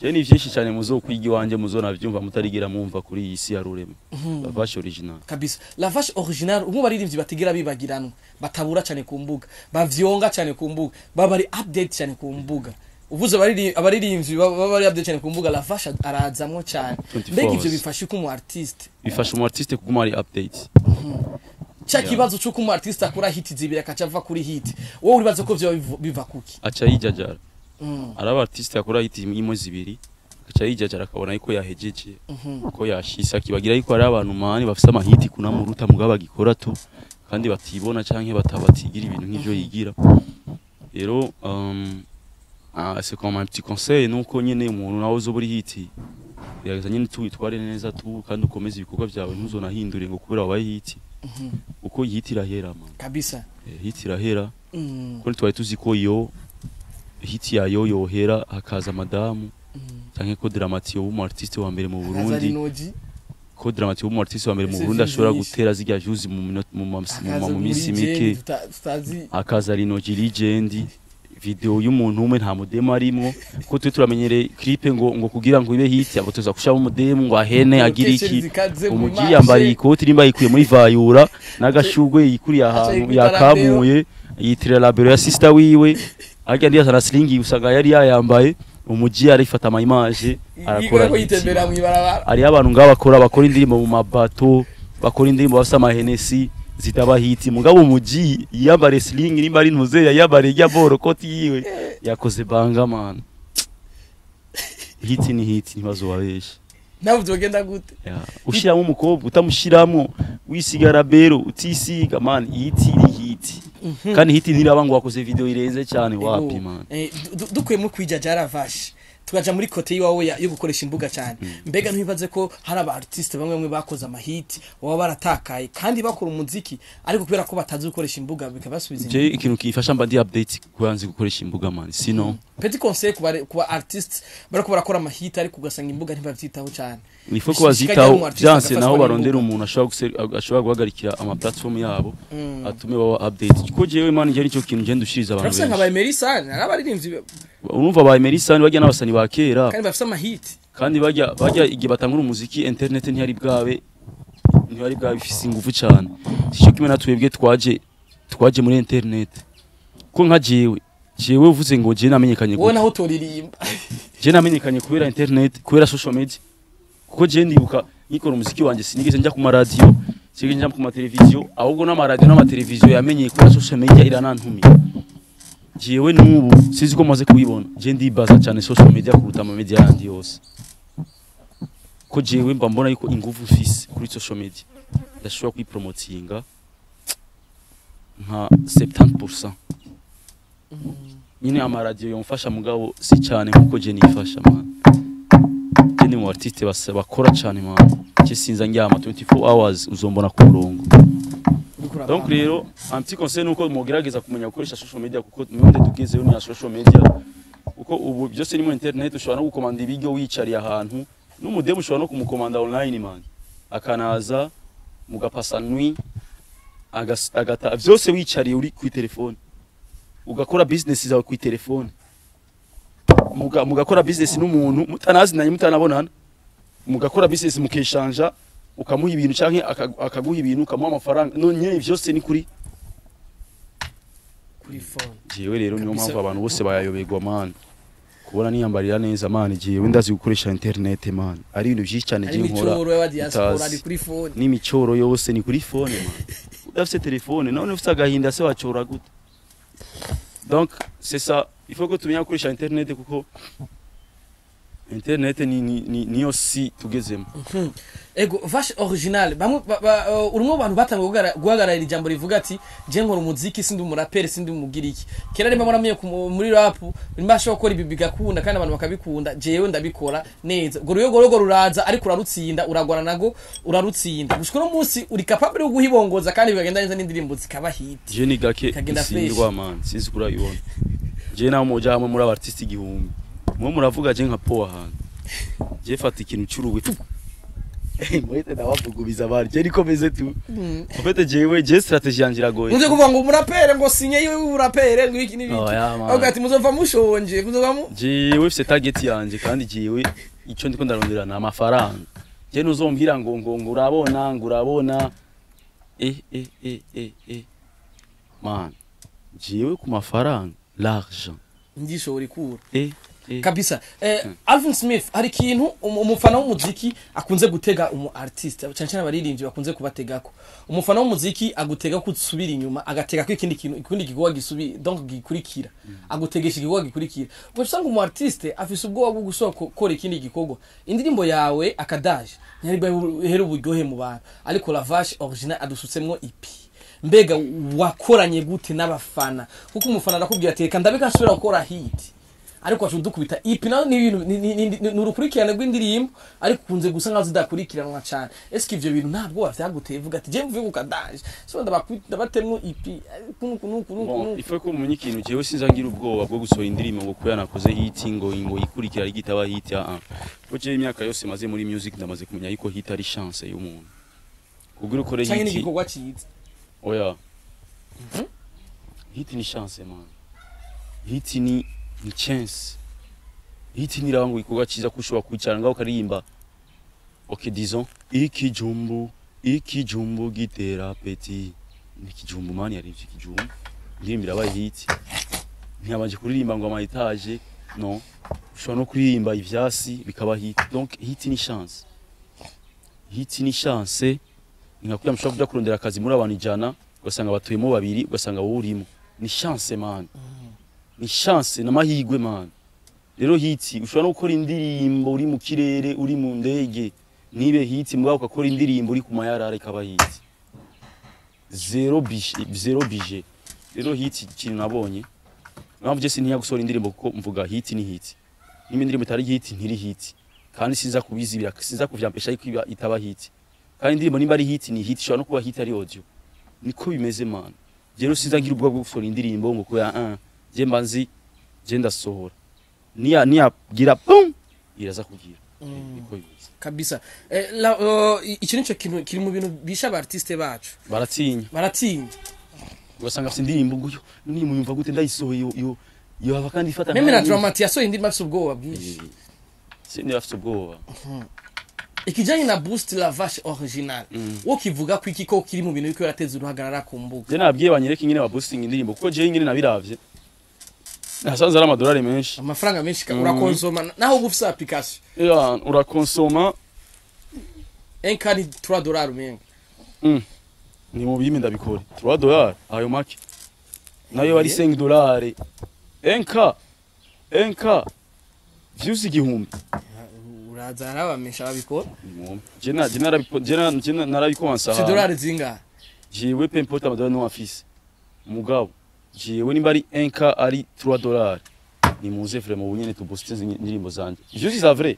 Je ni vyinshi cyane muzokwiga iwanje muzona byumva mutarigira mumva kuri iyi si ya rurema? Bavashe original kabisa. La vache original ubu baririmbyi batigera bibagiranwa batabura cyane ku mbuga bavyonga cyane ku mbuga baba bari update cyane ku mbuga uvuze abariri- abaririmbyi baba bari cyane ku mbuga la vache arazamwo cyane. 24 mbega hours. bifasha uko umu artiste bifasha umu artiste kuguma ari update cya kibazo cy'uko umu artiste akora hit zibiri akaca ava kuri hit. Wowe uribaza ko biva- kuki? Aca yijajara. Mm. araba artiste akora hiti imwe zibiri aca yijajara akabona yuko yahejeje ko yashise akibagira yuko hari abantu mani bafise amahiti kunamuruta mugabo bagikora tu kandi batibona canke batabatigira ibintu nk'ivyo yigira. Rero um, ah, c'est comme un petit conseil nuko nyene umuntu nawe uzoba uri hiti gerageza nyene tuwitware neza tu kandi ukomeze ibikorwa byawe ntuzonahindure ngo kubera wabaye hiti uko hiti irahera man kabisa Eh, hiti irahera Mm. ko ntitwari tuzi ko yo hiti yayo yohera hakaza madamu canke ko dramatiyo w'umu artiste wa mbere mu Burundi ko dramatiyo w'umu artiste wa mbere mu Ese Burundi ashobora gutera zirya views mu minsi mike hakaza rinogi legend video y'umuntu umwe nta mudemu arimwo ko twe turamenyereye clip ngo ngo kugira ngo ibe hit abo tuza kushaba umudemu ngo ahene agira iki? umugi yambariye ikoti rimba yikuye muri vayura n'agashugwe yikuriye ahantu yakamuye yitira labero ya sister wiwe. Arya ndi asana slingi usanga yari yayambaye umugi arifata ama image arakora hariyo abantu ngabo bakora bakora indirimbo mu mabato bakora indirimbo bafite amahenesi zitaba hiti mugabo umugi yiyambare sling nimba ari ntuze yayambare rya boro koti yiwe. Yakoze banga man. Hiti ni hiti ntibazo wabesha nawe byogenda gute? Ushiramo umukobwa utamushiramo wisigara bero utisiga man. Hiti ni hiti kandi hiti ntiraba ngo wakoze video irenze cyane wapi man? Eh, du- du- dukuyemo kwijajara vache tukaja muri kote yiwawe yo gukoresha imbuga cyane. Mbega ntibibaze ko hari aba artiste bamwe bamwe bakoze amahiti baba baratakaye kandi bakora umuziki ariko kubera ko batazi gukoresha imbuga bikabasubiza je ikintu kifasha mba ndi update kubanze gukoresha imbuga man. Sino petit conseil ku bare- ku ba artiste bariko barakora amahiti ariko ugasanga imbuga ntibavyitaho cyane nifo ko bazitaho. byanse naho barondera umuntu ashobora ashobora guhagarikira ama platform yabo atume baba update kuko jewe man je ni cyo kintu ngenda ushiriza abantu benshi. ba Emerisa ari abaririmbyi urumva ba Emerson bajya n'abasani ba kera. Kandi bafise amahiti kandi bajya bajya igihe batangura umuziki internet ntiyari bwabe ntiyari bwabe ifise ingufu cyane sicyo kimwe natwebwe twaje twaje muri internet. Ko nka jewe jewe uvuze ngo je namenyekanye wowe gute naho utoririmba. <laughs> Je namenyekanye kubera internet kubera social media. Kuko je ndibuka nikora umuziki wanje sinigeze njya ku maradiyo sinigeze njya ku mateleviziyo ahubwo n'amaradiyo n'amateleviziyo yamenyeye kubera social media iranantumira jewe n'ubu sizi ko maze kubibona. Je ndibaza cyane social media kuruta ama media yandi yose. Ko jewe mba mbona yuko ingufu mfise kuri social media. Ndashobora kuyipromotinga nka 70% nyine amaradiyo yomfasha mugabo? Si cyane nk'uko je nifasha man je ni mu artiste bakora cyane man je sinza ndyama 24 hours uzombona ku murongo. Donc rero un petit conseil nuko mugerageza kumenya gukoresha social media kuko mwende tugezeho ni ya social media. Kuko ubu byose ni mu internet ushobora no gukomanda ibiryo wicariye ahantu n'umudemu ushobora no kumukomanda online man akanaza mugapasa agas- agata byose wicariye uri ku telefone. Ugakora business zawe ku telefone. Muga, mugakora business n'umuntu mutanazinanye mutanabonana mugakora business mukeshanja ukamuha ibintu aka- akaguha ibintu ukamuha amafaranga. None byose ni kuri kuri jewe rero niyo mpamvu abantu bose bayayoberwa man. Kubona niyambarira neza man jewe ndazi gukoresha internet man. Ari ibintu byinshi cyane je nkora n'imicoro yose ni kuri phone man. <laughs> Udafite telefone none ufite agahinda se wacora gute? Donc c'est ça. Il faut que tumenya gukoresha internet kuko internet ni ni ni- niyo si tugezemo. Ego vache original bamwe ba- ba- uh, mu bantu guhagara- guhagararira ijambo rivuga ati je nkora umuziki sindi umuraperi sindi umugiriki. Kera rimwe muramenye muri rap rimwe ashobora gukora ibi bigakunda kandi abantu bakabikunda. Jewe ndabikora neza. Urwo ruyogo rogo ruraza ariko urarutsinda uragwana nago urarutsinda. Gushika uno munsi uri capable yo guhibongoza kandi bikagenda neza n'indirimbo zikaba hit. Je ni gake isindwa man sinzi kurayibona je nawe muja hamwe muri abartiste igihumbi. Mwe muravuga je nka po ahantu je fata ikintu cy'uruwe mwete ndabavugubiza bari je niko meze tu. Fait jewe je strategie yanje iragoye. Muze kuvuga ngo umurapere ngo sinye yiwe urapere ngo iki n'ibiki. Oh, avuga ati muzova mushonje muzova mu jewe mfise target yanje kandi jewe ico ndiko ndarondera ni amafaranga. Je nuzombwira ngo ngo ngo urabona ngo urabona. Eh eh eh eh eh. Man jewe ku mafaranga l'argent. Ndishobora ikura. Eh eh. Kabisa. Eh, alvin smith hari ikintu um- umufana w'umuziki akunze gutega umu artiste cyane cyane abaririmbyi bakunze kubategako. Umufana w'umuziki agutega ko usubira inyuma agatega ko ikindi kintu ikindi gikorwa gisubira donc gikurikira. Agutegesha igikorwa gikurikira. Ubwo usanga umu artiste afise ubwoba bwo gushobora gukora ikindi gikorwa. Indirimbo yawe akadaje ntiyari bwahera uburyohe mu bantu. Ariko la vache original ipi. Mbega wakoranye gute n'abafana? Kuko umufana arakubwira ati reka ko asubira gukora hit. Ariko washobora dukubita ipi nayo ni ibintu ni- urukurikirane rw'indirimbo ariko ukunze gusa nkaho zidakurikiranwa cyane. Ese ibyo bintu ntabwo wabyaguteye vuga ati je mvuye ku kadaje so ndabatemwo ipi kunu kunu kunu nuku il faut ko mumenye ikintu jewe sinzangira ubwoba bwo gusohora indirimbo ngo kuya nakoze hiti ngo ngo ikurikira ari gitaba hiti ah ko je imyaka yose maze muri music ndamaze kumenya yuko hit ari chance y'umuntu. Kugira ukore cyangwa hit n'igikorwa cyiza. Oya. Hit ni chance man. Hit ni ni chance. Hit ni rawango ikorwa cyiza kushobora kwicara ngaho ukaririmba ok disons ikijumbu ikijumbu gitera peti. Ni ikijumbu mani yarivye ikijumbu indirimbo irabaye hit ntiyabanje kuririmba ngo ama etage no. Ushobora no kuririmba ivyasi bikaba hit donc hit ni chance. Hit ni chance. Ni nka kuya mushobora kuja kurondera akazi muri abantu ijana ugasanga batuyemo babiri ugasanga wowe urimo ni chance man. Ni chance n'amahigwe man. Rero hiti ushobora no gukora indirimbo uri mu kirere uri mu ndege nibe hiti mugabo ugakora indirimbo uri ku mayarara ikaba hiti zero bije zero bije. Rero hiti ikintu nabonye mpamvu je sintinya gusohora indirimbo kuko mvuga hiti ni hiti nimba indirimbo itari hit ntiri hit kandi sinza kubizibira sinza kuvyampesha yuko itaba hit kandi indirimbo nimba ari hit ni hit ishobora no kuba hit ari audio. Niko bimeze man. Rero sinza ngira ubwo bwo gusohora indirimbo ngo kuya ah nzi je ndasohora. Niya niyagira pum iraza kugira. Niko bimeze kabisa. Eh, iki nico kintu kiri mu bintu bisha aba artiste bacu. Baratinya baratinya ugasanga afite indirimbo ngo yo indirimbo yumva gute ndayisohoye yo yo yo hava kandi ifata meme na dramati yasohoye indirimbo afise ubwoba bwinshi. Eh, sindi afite ubwoba. Ikijanye na boost la vache original Mm. wo kivuga ko iki ko kiri mu bintu biko yarateza uruhagarara ku mbuga. Je nabwiye banyereka ingene babustinga indirimbo kuko je ingene nabiravye nasanze ari amadolari menshi amafaranga menshi ka- Mm. urakonsoma naho uba ufise application Ya, urakonsoma enkani 3 dollars umenga mm, ni mu bimi ndabikora 3 dolari ayo make na yo ari 5 dolari enka enka views igihumbi uraza harabamesha babikora Ni je na je narabiko je na je na- narabikonsa si dollars zingahe jewe pe importe amadolari no afise mugabo jewe nimba ari enka ari 3 dolari ni muze vraiment ubu nyene tubuste indirimbo zanje. Views za vrai.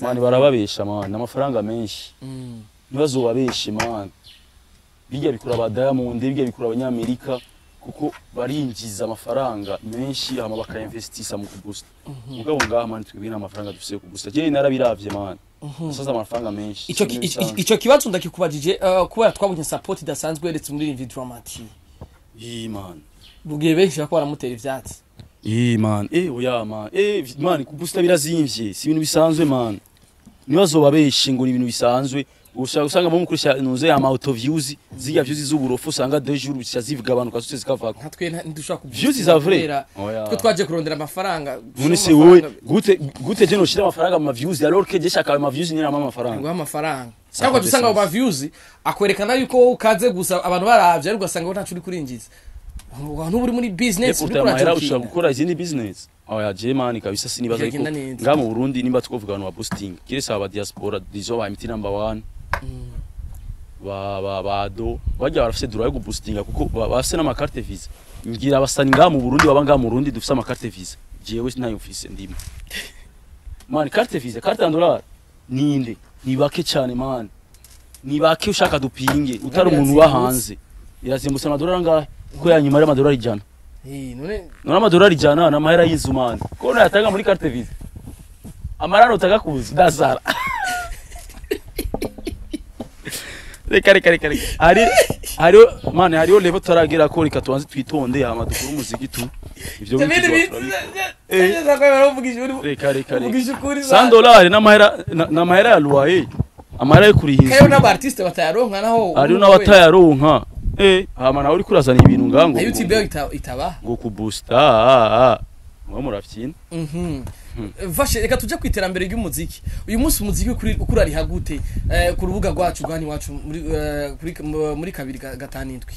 Mani barababesha man amafaranga menshi. Mm. ntibazobabeshe man bijya bikura aba Diamond bijya bikura abanyamerika kuko barinjiza amafaranga menshi hama bakainvestisa mu kubusta mugabo ngaha man twebwe nta mafaranga dufise yo kubusta je narabiravye man sasa amafaranga menshi. Ico ki- ico- ico kibazo ndakikubajije uh, kubera twabonye support idasanzwe yeretse muri Envy Dramati Bugiye benshi bako baramutera ivyatsi. Ii man. Eh oya man. Eh man kubusta birazimvye. Si ibintu bisanzwe man. Ntibazobabeshe ngo ni ibintu bisanzwe. Ushaka usanga mu mukurisha nuze ama auto views zirya views z'uburofu usanga deux jours bica zigabanuka zose zikavako. Nka twe nta- ntidushobora kuvuga Views za vrai? twe twaje kurondera amafaranga. None se wowe gute gute je noshira amafaranga mu views alors que je shaka ayo ma views nyine ama amafaranga. Nguha amafaranga. Cyangwa dusanga abo views akwerekana yuko wowe ukaze gusa abantu baravye ariko ugasanga ntaco uri kurinjiza. Ntuba uri muri business Epo uriko amahera urajokinga. ushobora gukora izindi business. Oya je man kabisa sinibaza yuko Bikagenda neza. nga mu Burundi nimba twovuga abantu ba boosting. Kirese aba diaspora dizo ba MT number 1 ba ba bado bajya barafise droit yo guboostinga kuko ba- bafise n'ama carte visa ngira abasani nga mu Burundi baba nga mu Burundi dufise ama carte visa jewe sinayo mfise ndimo man carte visa carte en dollar ninde. Ni bake cyane man. Ni bake ushaka dupinge. Utari umuntu uba hanze. Irazimbutse amadolari angahe ko yanyuma ari amadolari ijana. Eh, none amadolari ijana ni amahera y'inzu mani ko nayatanga muri carte visa amararo utagakuza ndazara. <laughs> Reka reka reka reka. Hari hariho mani hariho level tutaragera ko reka tubanze twitonde hama dukore umuziki tu. Ivyo reka reka reka. uvugisha ukuri 100 dolari n'amahera na- n'amahera ya loyer amahera yo naho. Hariho n'abatayaronka. Eh hama nawe uriko urazana ibintu ngango na YouTube yo ita- itabaha ngo kubusta mwe murafyina Mhm. Vashe reka tuje ku iterambere ry'umuziki. Uyu munsi umuziki ukuri ari hagute? Eh, ku rubuga rwacu rwani wacu muri eh, muri kabiri ga- gatanu indwi.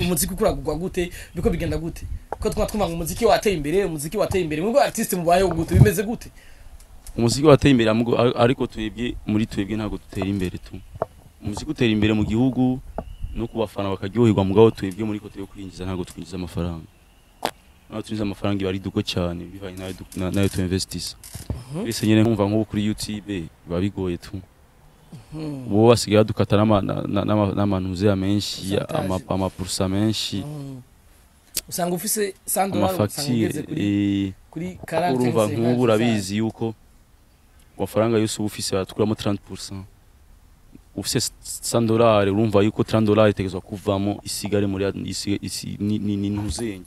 Umuziki- ukura gute? Biko bigenda gute? Ko twuma twumva umuziki wateye imbere umuziki wateye imbere. Mwebwe artiste mubayeho gute? Bimeze gute? Umuziki wateye imbere ariko twebwe muri twebwe ntabwo dutera imbere tu. Umuziki utera imbere mu gihugu no kubafana bakaryoherwa mugabo twebwe muri kote tuyo kwinjiza ntabwo twinjiza amafaranga. Naho twinjiza amafaranga iba ari duko cyane bivanye nayo tuinvestisa. Ese nyine nkumva nk'ubu kuri youtube biba bigoye tu. Bo basigaye badukata n'ama- na- na- menshi amapurusa menshi. Mhm. usanga ufise 100 dollars usanga amafagitire kuri eh, kuri 40 urumva 50, nk'ubu urabizi yuko amafaranga yose uba ufise batukuramo 30% ufise 100 dolari urumva yuko 30 dolari itegezwa kuvamo isigare muri ni, ntuzenya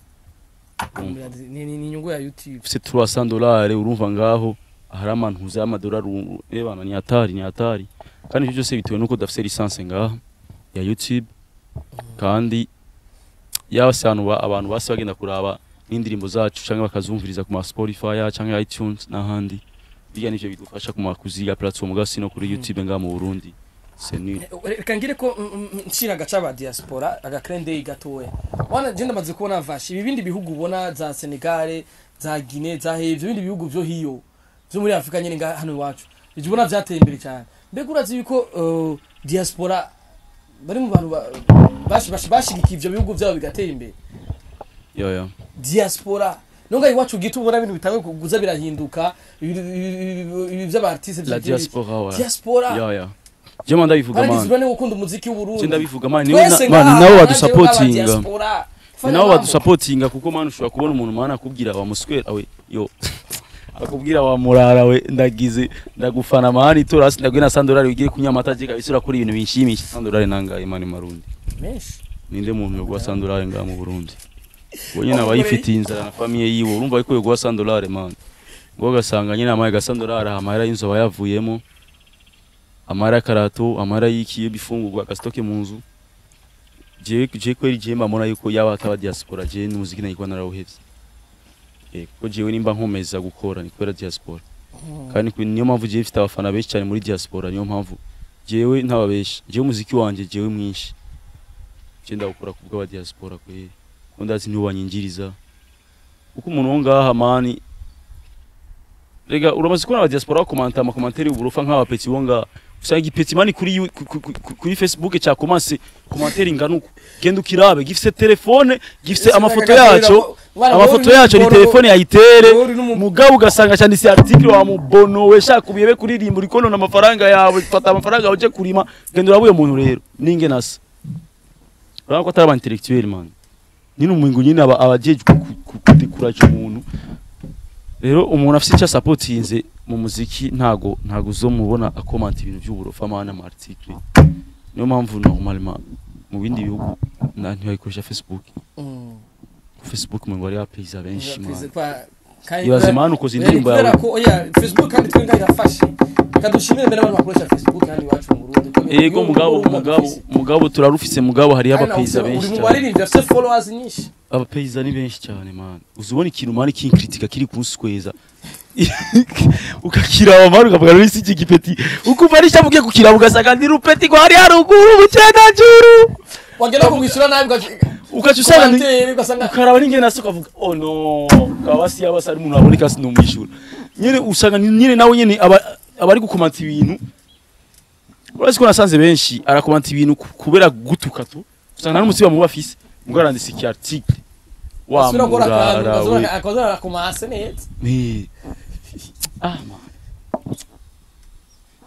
ni inyungu ya YouTube. Ufise 300 dolari urumva ngaho hari amantuza y'amadolari ebana ni hatari ni hatari. Kandi ivyo byose bitewe nuko udafise lisanse ngaha ya YouTube kandi yase abantu ba- abantu base bagenda kuraba n'indirimbo zacu canke bakazumviriza ku ma Spotify canke iTunes n'ahandi. Biga nivyo bidufasha ku makuziga platform gasi no kuri YouTube ngaha mu Burundi. Reka ngire ko mm, mm, nshira agace aba diaspora agakrende gatoya wana je ndamaze kubona vashi ibi bindi bihugu ubona za Senegal za Guinea za he ibyo bindi bihugu vyo hiyo vyo muri Afrika nyene nga hano iwacu ibyo ubona vyateye imbere cyane mbega urazi yuko uh, diaspora bari mu bantu ba- bashi bashi bashigikiye ivyo bihugu vyabo bigatera imbere ya diaspora nonga iwacu gito ubona ibintu bitangiye kuguza birahinduka ibi- vy'abartiste la diaspora diaspora ya je manda bivuga man. baragizwe no gukunda umuziki w'uburundi je ndabivuga man Fanya nabo mambo. badusapotinga kuko man ushobora kubona umuntu mana akubwira wa muswera we yo. <laughs> Akubwira wa murara we ndagize ndagufana mani tora hasi ndagwe na sandorari wigire kunyamata je kabisa urakora ibintu binshimisha sandorari nangaye mani marundi. Menshi. Ninde muntu yo gwa sandorari ngaha mu Burundi? Ngo nyine abayifitiye inzara na famiye yiwe urumva ko yo gwa sandorari man. Ngo gasanga nyine amaye gasandorari amahera y'inzu aba amahera y'akarato amahera y'ikiye bifungurwa gasitoke mu nzu. Je kweri je mbona yuko yaba ataba diaspora je n'umuziki nayikwa narawuhevye eh kuko jewe nimba nkomeza gukora ni kubera diaspora. Kandi kuri niyo mpamvu jewe mfite abafana benshi cyane muri diaspora niyo mpamvu jewe ntababesha jewe umuziki wanje jewe mwinshi. Je ndawukora ku bw'aba diaspora kweri ko ndazi nibo banyinjiriza. Kuko umuntu wo ngaha mani rega uramaze kubona aba diaspora bakomanta amakomantere y'uburofa nk'abapeti bo ngaha. Usanga igipeti mani kuri kuri facebook cya komanse komantere ingana uko genda ukirabe gifise telefone gifise amafoto Wala, amafoto yaco ni telefone yayitere mugabo ugasanga cyanditse article wa mubono we shaka ubiyebe kuririmba uri konona amafaranga yawe fata amafaranga uje kurima genda urabuye muntu rero ninge nasa urabona ko atari aba intellectuel man nyine umuntu nyine aba abajejwe kutekuraje umuntu rero umuntu afite icyo asapotinze mu muziki ntago ntago uzomubona akomanta ibintu by'uburofa amana ama article niyo mpamvu normalement mu bindi bihugu na ntibayikoresha facebook. Mm. facebook mu ngo ari apeza benshi ibaze mani ukoze indirimbo kubera yawe. facebook kandi twe ngaho irafashe reka dushimire mbere abantu bakoresha facebook kandi iwacu mu Burundi. Ko ego niyo mugabo mugabo mugabo turarufise mugabo abapeiza uri benshi cyane. baririmbyi bafite followers nyinshi. Abapeiza ni benshi cyane man. Uzi ubona ikintu mani kinkritika kiri kunsweza ukakiraba mani ukavuga rero isi iki gipeti ukumva ari cyavugiye kukiraba ugasanga ndi rupeti ngo hari haruguru mu cyenajuru wagera kumwishyura nabi ukaca usanga ukaraba n'ingene nasi ukavuga oh no kaba si yaba sari umuntu aboneka sinumwishura nyene usanga nyene nawe nyene aba aba ari gukomanta ibintu urazi ko nasanze benshi arakomanta ibintu ku- kubera gutuka tu usanga nta n'umutima muba afise mugabo aranditse iki article wa murara we akazubona akomase neza. Ah man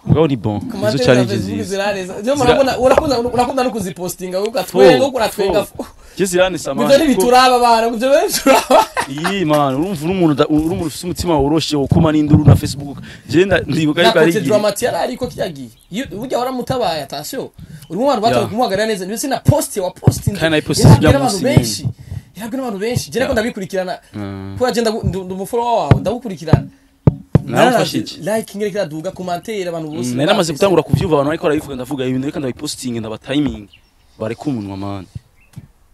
mugabo ni bon izo Commentaire za challenge Facebook ziza zirareza Niyo Zira- murabona- urakunda urakunda no kuzipostinga ugatwenga uratwenga je zirane ibyo samani? Ntibituraba abana ibyo bituraba iyi man urumva uri umuntu uda- uri umuntu ufite umutima woroshe wokoma n'induru na facebook. Je nda- ndibuka yuko ari nakoze igihe dramati yari ariko kiyagiye Iyo- burya waramutabaye attention urimo abantu batawe Yeah. kumuhagarara neza ndetse na post wa posting Kandi nayipostinze yarabwira bya abantu munsi benshi yarabwira abantu benshi je reko Yeah. ndabikurikirana Mm. kubera je ndagu- ndu- ndi umufolo wawe ndagukurikirana Like ngere kiraduga commentaire abantu bose nari namaze gutangura kuvyumva abantu bariko barabivuga ndavuga ibintu reka ndabipostinge ndaba timing. Bareka umunwa man.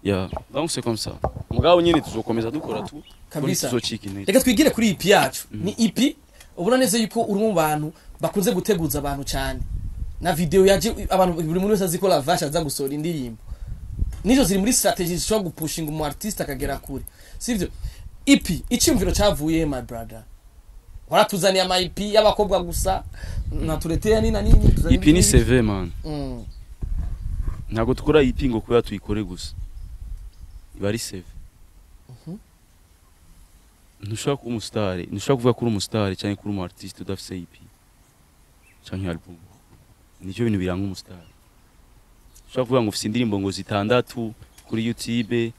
Ya donc c'est comme ça mugabo nyine tuzokomeza dukora tu Kabisa. tuzocika intege. Reka twigire kuri ipi yacu. Ni ipi? Ubona neza yuko uri mu bantu bakunze guteguza abantu cyane. Na video yaje abantu buri muntu wese azi ko lavashe aza gusohora indirimbo. Nizo ziri muri strategy zishobora gupushinga umu artiste akagera kure. Sivyo ipi icyumviro cyavuye my brother. Waratuzaniye ama ipi y'abakobwa gusa. Natuleteye nina nini tuzanye ipi ni ibindi- CV man. Mm. ntabwo dukora ipi ngo kubera tuyikore gusa. Iba ari CV ntushobora kuba umusitari ntushobora kuvuga ko uri umusitari cyangwa ko uri umu artiste udafise ipi cyangwa album. Nicyo bintu biranga umusitari ushobora kuvuga ngo ufite indirimbo ngo zitandatu kuri youtube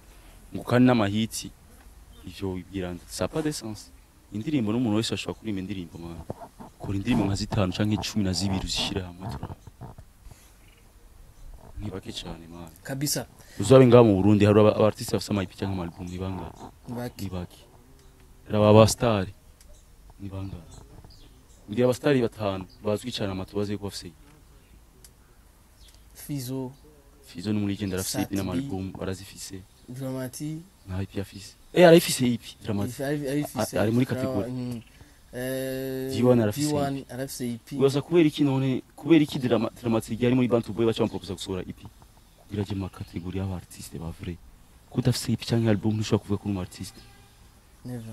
ngo kandi n'amahiti. Ivyo bigira ça pas de sens. Indirimbo n'umuntu wese ashobora kuririmba indirimbo kora indirimbo nka zitanu canke cumi na zibiri uzishire hamwe ni bake cyane man. Kabisa. Uzabe ngaha mu Burundi hari aba artiste bafite ama cyangwa ama album Baki. ni bake. Raba aba star ni bangahe ngira aba star batanu bazwi cyane amatubaze ko bafite fizo. Fizo ni muri EP Sat n'ama album barazifise. Dramati. Nta EP afise eh arayifise dramatic arifise ari muri category. eh D1 arafise D1 arafise EP uraza kubera iki none kubera iki drama dramatic yari muri Bantu Boy bacha bamproposa gusohora EP kugira je ma category y'aba artiste ba vrai. Kudafise EP cyangwa album ntushobora kuvuga ko uri artiste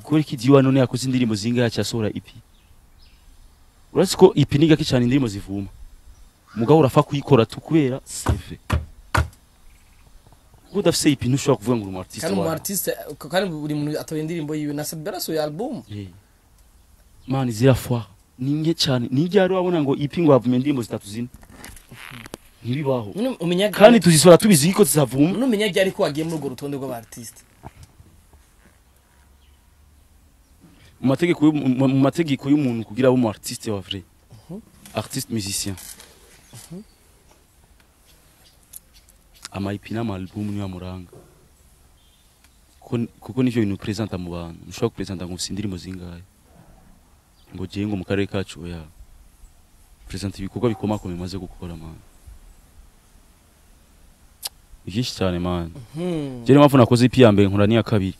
kubera iki diwa none yakoze indirimbo zingahe cyasohora EP urazi ko EP ni gake cyane indirimbo zivuma. Mugabo urafa kuyikora tu kubera CV kuko udafise ipi ntushobora kuvuga ngo uri artiste kandi wawe artiste kandi buri muntu atoye indirimbo yiwe na Sadbera so album. Eh. mani zirafwa ni nke cyane ni ryari wabona ngo ipi ngo havume indirimbo zitatu zine ntibibaho kandi tuzisora tubizi ko zizavuma numenya ryari ko wagiye muri urwo rutonde rw'aba artiste mu mategeko mu mu mategeko y'umuntu kugira abe umu artiste wa vrai. Artiste musicien ama ipi n'ama album niyo amuranga. Kuko- nivyo bintu presenta mu bantu. Ntushobora kupresenta ngo ufise indirimbo zingahe? Ngo jewe ngo mu karere kacu oya. Presenta ibikorwa bikomakomeye maze gukora man. Ni byinshi cyane man. Hmm. je niyo mpamvu nakoze ipi ya mbere nkora n'iya kabiri.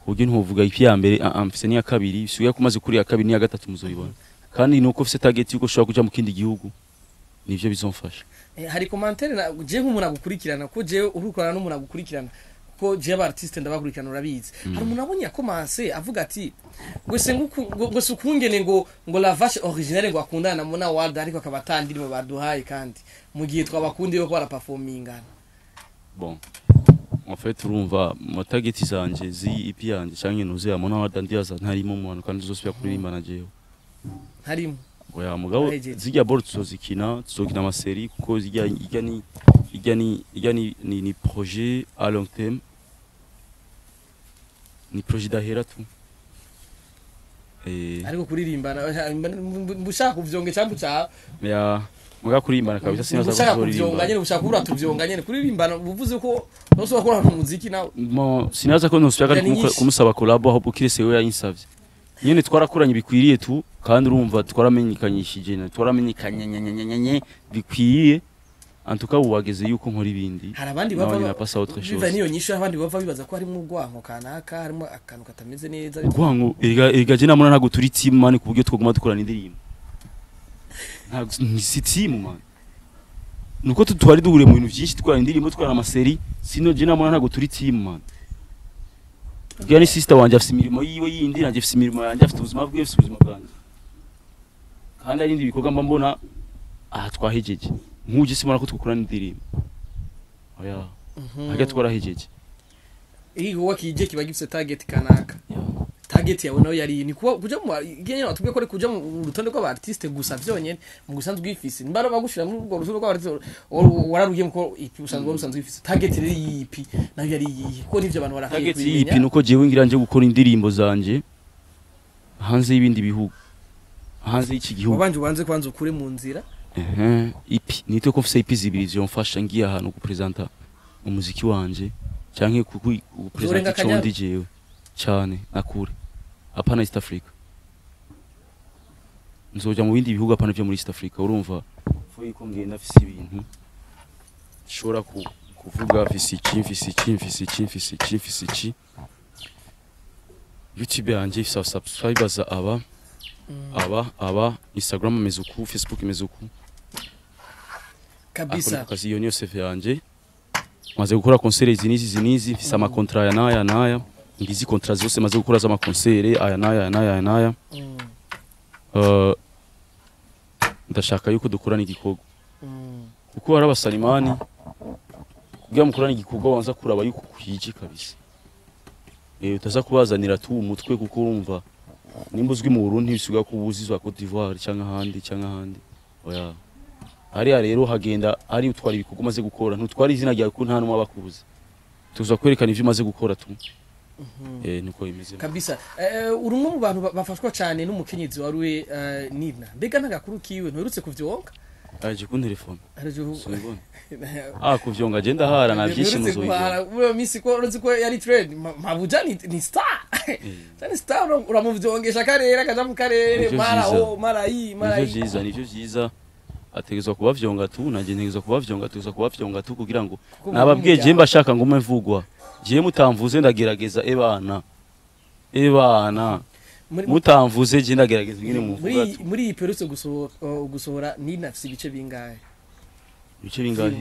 Ku buryo ntuvuga ipi ya mbere ah, ah, mfise n'iya kabiri bisigaye ko umaze kuri iya kabiri n'iya gatatu muzoyibona kandi ni uko ufise target yuko ushobora kuja mu kindi gihugu. Nivyo bizomfasha. Eh, hari na je nk'umuntu agukurikirana ko je urukorana n'umuntu agukurikirana ko je aba artiste ndabakurikirana urabizi. Hari umuntu abonye yakomanse avuga ati ngo se ukungene ngo ngo la vache originale ngo akundana na Ward ariko akaba atandirimo baduhaye kandi. Mu gihe twabakundiye ko baraperformingana. Bon. En fait urumva mu target zanje zi ipi yanje canke nuze ya mona wada ndiyaza ntarimo mu bantu kandi uzosubira kuririmba na jewe. Harimo oya mugabo zijya ball tuzozikina tuzokina amaseri kuko zijya ijya ni ijya ni ijya ni ni, ni projet à long terme. Ni projet dahera tu eh ariko kuririmbana mbushaka kuvyonga cyangwa cha ya muga kurimbana kabisa sinaza bushaka kuvyonga kuzoririmba nyene bushaka kubura tuvyonga nyene kuririmbana uvuze ko nosubira gukora mu muziki nawe Mo sinaza ko ntusubira kumusaba collab aho nyinshi. kumusaba ya ahubwo nyene twarakuranye bikwiriye tu kandi urumva twaramenyekanyishije na twaramenyekanye bikwiye antuka ubageze yuko nkora ibindi hari abandi bava biva niyo nyishu abandi bava bibaza ko harimo urwanko kanaka harimo akantu katameze neza. Gwango erega je namona ntago turi team man ku buryo twoguma dukorana indirimbo. Ni si team man nuko tu- twari duhuriye mu bintu byinshi twarana indirimbo twarana amaseri sino je namona ntago turi team man Bwa ni sister wanje afise imirimo yiwe yindi nanje afise imirimo yanje afite ubuzima bwe afise ubuzima bwanjye. Kandi ari ibindi bikorwa mba mbona aha twahejeje nk'uje simona ko twakorana indirimbo. Oya. Hajya twarahejeje igikorwa kije kiba gifite target kanaka target yawe na yo yari ni kuba kuja mu igihe nyine watubwiye ko ari kuja mu rutonde rw'aba artiste gusa vyonyene mu gusanzwe wifise nimbara bagushira muri urwo rutonde rw'aba artiste wararugiye ko ipi usanzwe usanzwe wifise target rero yipi na yo yari yihe ko nivyo abantu barakwiye target y'ipi nuko jewe ngira nje gukora indirimbo zanje hanze y'ibindi bihugu hanze y'iki gihugu. Wabanje ubanze kwanza ukure mu nzira? Ipi nitwe ko mfise ipi zibiri ziyomfasha ngiye ahantu gupresenta umuziki wanje. Canke Zorenga gupresenta ico Kanyaru? ndi jewe cane nakure. Apana East Africa. Nzoja mu bindi bihugu apana vyo muri East Africa. Urumva? Fo yuko ngiye nafise ibintu shora ku, kuvuga mfise iki mfise iki mfise iki mfise iki mfise iki. YouTube yanje ifise subscribers aba aba aba. Instagram mezuku uku Facebook imeze uku. Kabisa. Akazi iyo niyo CV yanje maze gukora concert izi nizi izi nizi mfise ama contrat ya naya naya ngizi contrat zose maze gukora za concert aya naya aya naya aya naya. Mm, uh, ndashaka yuko dukorana igikorwa. Mm. kuko hari abasalimani kugira mukorana igikorwa wanza kuraba yuko kwije kabisa. Eh utaza kubazanira tu umutwe kuko urumva nimba uzwi mu Burundi bisuga ko ubuzizwa Cote d'Ivoire cyangwa ahandi cyangwa ahandi. Oya. Hariya rero hagenda ari utwara ibikorwa umaze gukora. Ntutwara izina rya ko nta n'umwe tuzo tuza kwerekana ivyo umaze gukora tu. Eh niko bimeze. Kabisa. Urumwe mu bantu bafashwa cyane n'umukenyezi waruwe uh, nina mbega n'agakuru kiwe ntuherutse kuvyonka. Aje ku telefone aje <laughs> ah kuvyonga je ndahara na byinshi muzoyiga uriya minsi ko uruzi ko yari trend. Ma- mabuja ni, ni star. Tani star uramuvyongesha karere akaja mu karere. Mara o mara yi mara nivyo iyi vyiza nivyo vyiza ategezwa kubavyonga tu nanje ntegezwa kubavyonga ategezwa kubavyonga tu kugira ngo nababwiye je mbashaka ngume mvugwa. Je mutamvuze ndagerageza ebana ebana mutamvuze je ndagerageza muri muvuga muri iyi gusohora uh, gusohora nina afise ibice bingahe? Bice bingahe?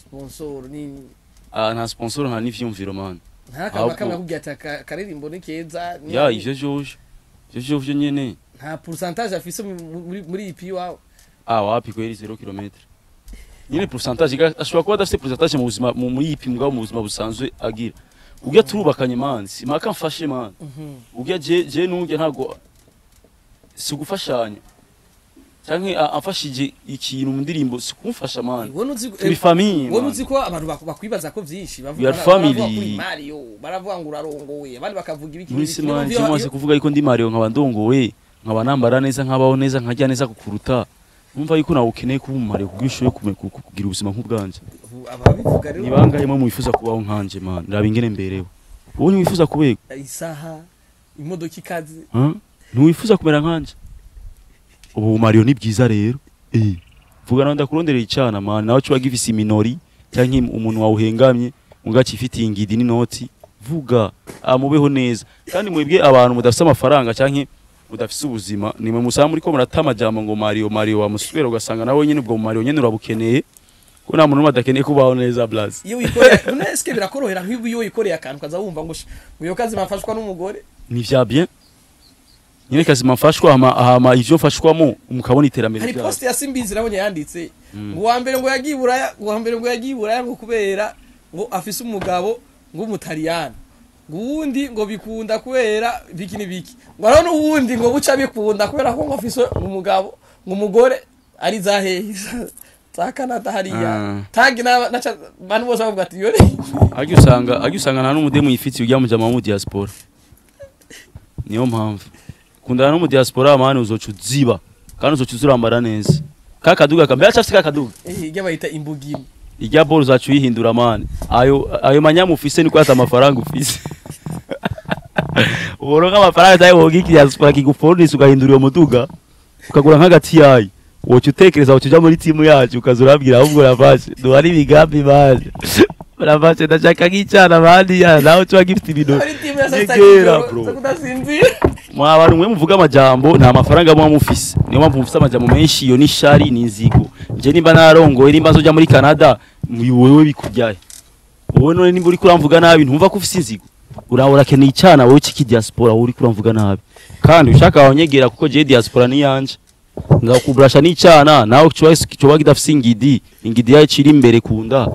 Sponsor ni ah nta sponsor nta n'ivyumviro man. Akubwira ati aka karirimbo ni keza ni- ya ivyo vyovyo ivyo vyovyo nyene. Nta pourcentage afise mu- muri muri piyo wawe. Ah wapi kweli? 0 km nyine pourcentage ashobora kuba adafite pourcentage mu buzima mu muri ipi mugabo mu buzima busanzwe agira. Ubwo turubakanye man simaka mfashe man. Ubwo je je nujya ntago si gufashanya canke amfashije ikintu mu ndirimbo si kumfasha man wowe uzi turi famille wowe uzi ko abantu bak- bakwibaza ko vyinshi bavuga family. baravuga ngo urarongowe abandi bakavuga ibiki n'ibiki. mwase kuvuga yuko ndi Mario nkaba ndongowe nkaba nambara neza nkabaho neza nkajya neza kukuruta. Numva yuko nawe ukeneye kuba umumare kugira ushoboye kume- ku- ku- kugira ubuzima rero ni bangahe mwe mwifuza kubaho nkanje man raba ingene mberewe. Wowe ntiwifuza kubega isaha imodoka ikaze. Ntiwifuza kumera nkanje? Ubu Mario ni byiza rero. Eh. Vuga nawe ndakuronderera icana man nawe cuba gifise iminori cyangwa umuntu wawe uhengamye mugaci ifitiye ingidi n'inoti. Vuga amubeho neza. Kandi mwebwe abantu mudafise amafaranga cyangwa mudafise ubuzima nimwe musaba muri ko murata amajambo ngo Mario Mario wamusubira ugasanga nawe nyene ubwo Mario nyene urabukeneye ko nta muntu n'umwe adakeneye kubaho neza blaze. Iyo wikoreye none eske birakorohera nk'iyo iyo wikoreye akantu kaza wumva ngo uyo kazi mafashwa n'umugore? Ni vya bien. Nyene kazi mafashwa hama hama ivyo mfashwamo mukabona iterambere hari post ya Simbizi nabonye yanditse ngo wa mbere ngo yagiye buraya ngo wa mbere ngo yagiye buraya ngo kubera ngo afise umugabo ngo umutaliyani ngo uwundi ngo bikunda kubera biki n'ibiki ngo hariho n'uwundi ngo buca bikunda kubera ko ngo afise umugabo ngo umugore ari za hehe <laughs> za Canada hariya. Ah. tagi na naca bantu bose bavuga ati yore. Ajya usanga ajya usanga nta n'umudemu yifitiye ujya mujama mu diaspora. Niyo mpamvu. Kundana no mu diaspora mani uzoca uziba kandi uzoca uzurambara neza. Ka kaduga ka mbere acafite ka kaduga. Eh ijya bayita imbugini irya ball uzaca uyihindura mani ayo ayo manyamu ufise niko ata amafaranga ufise. <laughs> uboronka amafaranga tayo woga diaspora kigufundisa ugahindura uwo muduga ukagura nk'agati yayi woca utekereza woca uja muri timu yacu ukaza urabwira ahubwo urafashe duhari imigambi manje urafashe <laughs> ndashaka nk'icana mani ya nawe tuba gifite ibintu nyegera bro. Mwa bantu mwe muvuga amajambo nta mafaranga muba mufise. Niyo mpamvu mufise amajambo menshi iyo ni shari ni inzigo nje nimba narongoye nimba nzoja muri Canada wewe bikujyahe. Wowe none nimba uriko uramvuga nabi ntumva ko ufise inzigo. Uraho urakeneye icana wowe ciki diaspora wowe uriko uramvuga nabi. Kandi ushaka wanyegera kuko je diaspora ni yanje. Ngakubrasha n'icana nawe coba coba kidafise ingidi. Ingidi yayo ciri imbere kunda.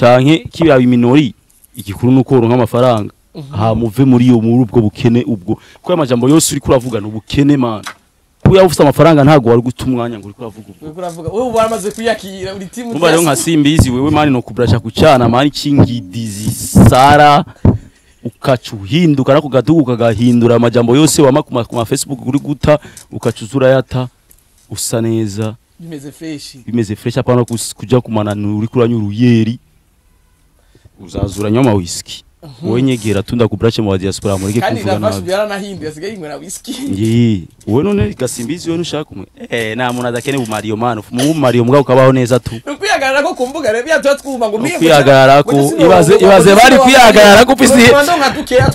Canke kibaba iminori igikuru nuko uronka amafaranga ha muve muri iyo muri ubwo bukene ubwo. Ko amajambo yose uriko uravuga ni ubukene man. Kuba yaba ufite amafaranga ntago wari guta umwanya ngo uriko uravuga ubwo. Uriko uravuga wowe ubu baramaze kuyakira uri timu Numva rero nka simbizi wewe mani no kubrasha kucana mani cingidizi sara ukaca uhinduka nako gadugu ukagahindura amajambo yose wama ku ma- Facebook uri guta ukaca uzurayata usa neza. Bimeze fresh. Bimeze fresh apana kuja kumananura uriko uranywa uruyeri uzazura nywa whisky. Wowe nyegera tunda kubrashe mu wa diaspora mureke kandi kuvuga nabi byaranahinduye asigaye yinywera whisky Ngi, wowe none gasimbizi wewe nushaka umwe eh nta muntu adakene bu Mario man mu Mario mbwa ukabaho neza tu ukwihagarara ko ku mbuga rero byatuba twumva ngo mbiye Ukwihagarara ko ibaze ibaze bari kwihagarara ko ufise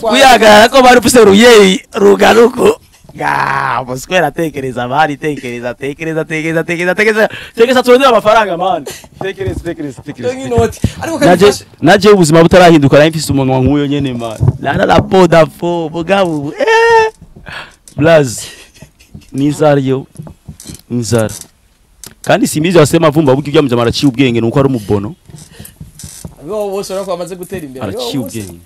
kwihagarara ko bari ufise ruyeyi rugaruko ga muswera tekereza bari tekereza tekereza tekereza tekereza tekereza tekereza turondera amafaranga man. Tekereza tekereza tekereza naje ubuzima butarahinduka nari mfise umunwa nk'uyo nyene man. Lana la poda fo mugabo eh. Blaz. N'inzara yo. Inzara kandi simbizi wasema vumba buryo ujya mujama araciye ubwenge nuko ari umubono bo bose urako bamaze gutera imbere araciye ubwenge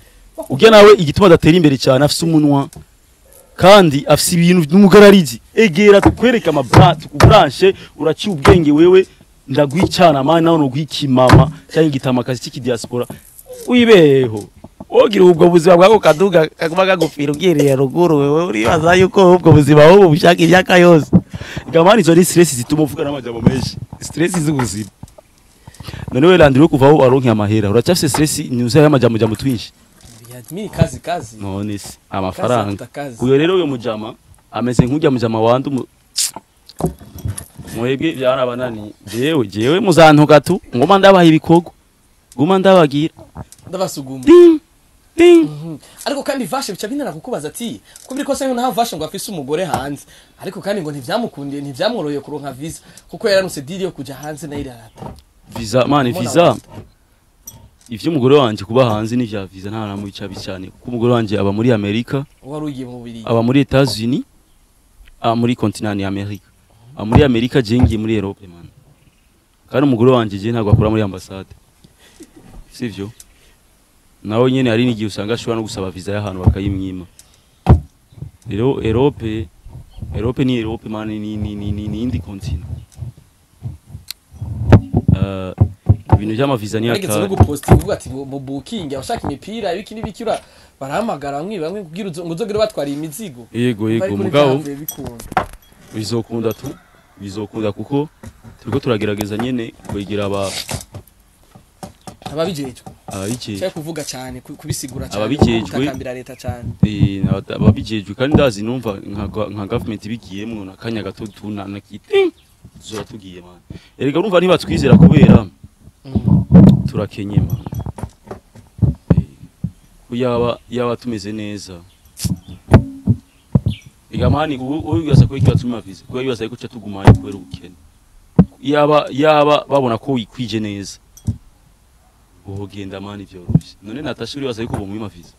ubwe nawe igituma adatera imbere cyane afise umunwa kandi afise ibintu n'umugararizi. Egera tukwereke amabra tukubranche uraciye ubwenge wewe ndagwicana mani nawe nugwikimama cyangwa igitamakazi cy'ikidiaspora. Wibeho. Wogira ubwo buzima bwako kaduga kaguma kagupfira ubwiriye ruguru wewe uribaza yuko ubwo buzima wowe bushaka imyaka yose. Gamani izo ni stress zituma uvuga n'amajambo menshi. Stress z'ubuzima. None we landiri kuva aho waronke amahera. Uracyafise stress nyuze y'amajambo jambo twinshi. Mimi kazi kazi. None se amafaranga. uyo rero uyo mujama ameze nk'ujya mujama wandi mwebwe byarabanani jewe jewe muzantuka tu ngoma ndabaha ibikorwa nguma ndabagira. Ndabasuguma. Mhm. ariko kandi vashe bica binana kukubaza ati ko biri kose ntaho vashe ngo afise umugore hanze. Ariko kandi ngo ntivyamukundiye ntivyamworoye kuronka visa. Kuko yaranuse diri yo kuja hanze na yo irarata visa mani visa. Wata. ivyo umugore wanje kuba hanze ni vya visa nta namu bica cyane kuko umugore wanje aba muri Amerika aba muri aba muri continent ya Amerika. Aba muri Amerika je ngiye muri Europe man. Kandi umugore wanjye je ntabwo akora muri ambasade sivyo nawe nyene hari n'igihe usanga ashobora no gusaba visa y'ahantu bakayimwima. Rero Europe Europe ni Europe man ni ni ni ibintu by'amaviza ni Nageze no gupostinga uvuga ati mu booking abashaka imipira ibiki n'ibiki ura barahamagara bamwe kugira uzo- ngo uzogere batwariye imizigo. Yego yego mugabo. bizokunda tu bizokunda kuko turiko turagerageza nyene kwegera aba ababijejwe. Cyari kuvuga cyane ku- kubisigura cyane Ababijejwe. leta cyane. Eh, aba- ababijejwe. Kandi ndazi numva nka government bigiyemwo nakanya gato tuna nakiti zora tugiye man erega urumva ntibatwizera kubera Turakenye man Eh, ko yaba yaba tumeze neza. Ega mani ubibaza ko ikiba tuma viza ko bibaza ko cya tugumaye kubera ubukene. Yaba yaba babona ko wikwije neza. Uhogenda mani byoroshye. None natasha uribaza yuko bomwima viza?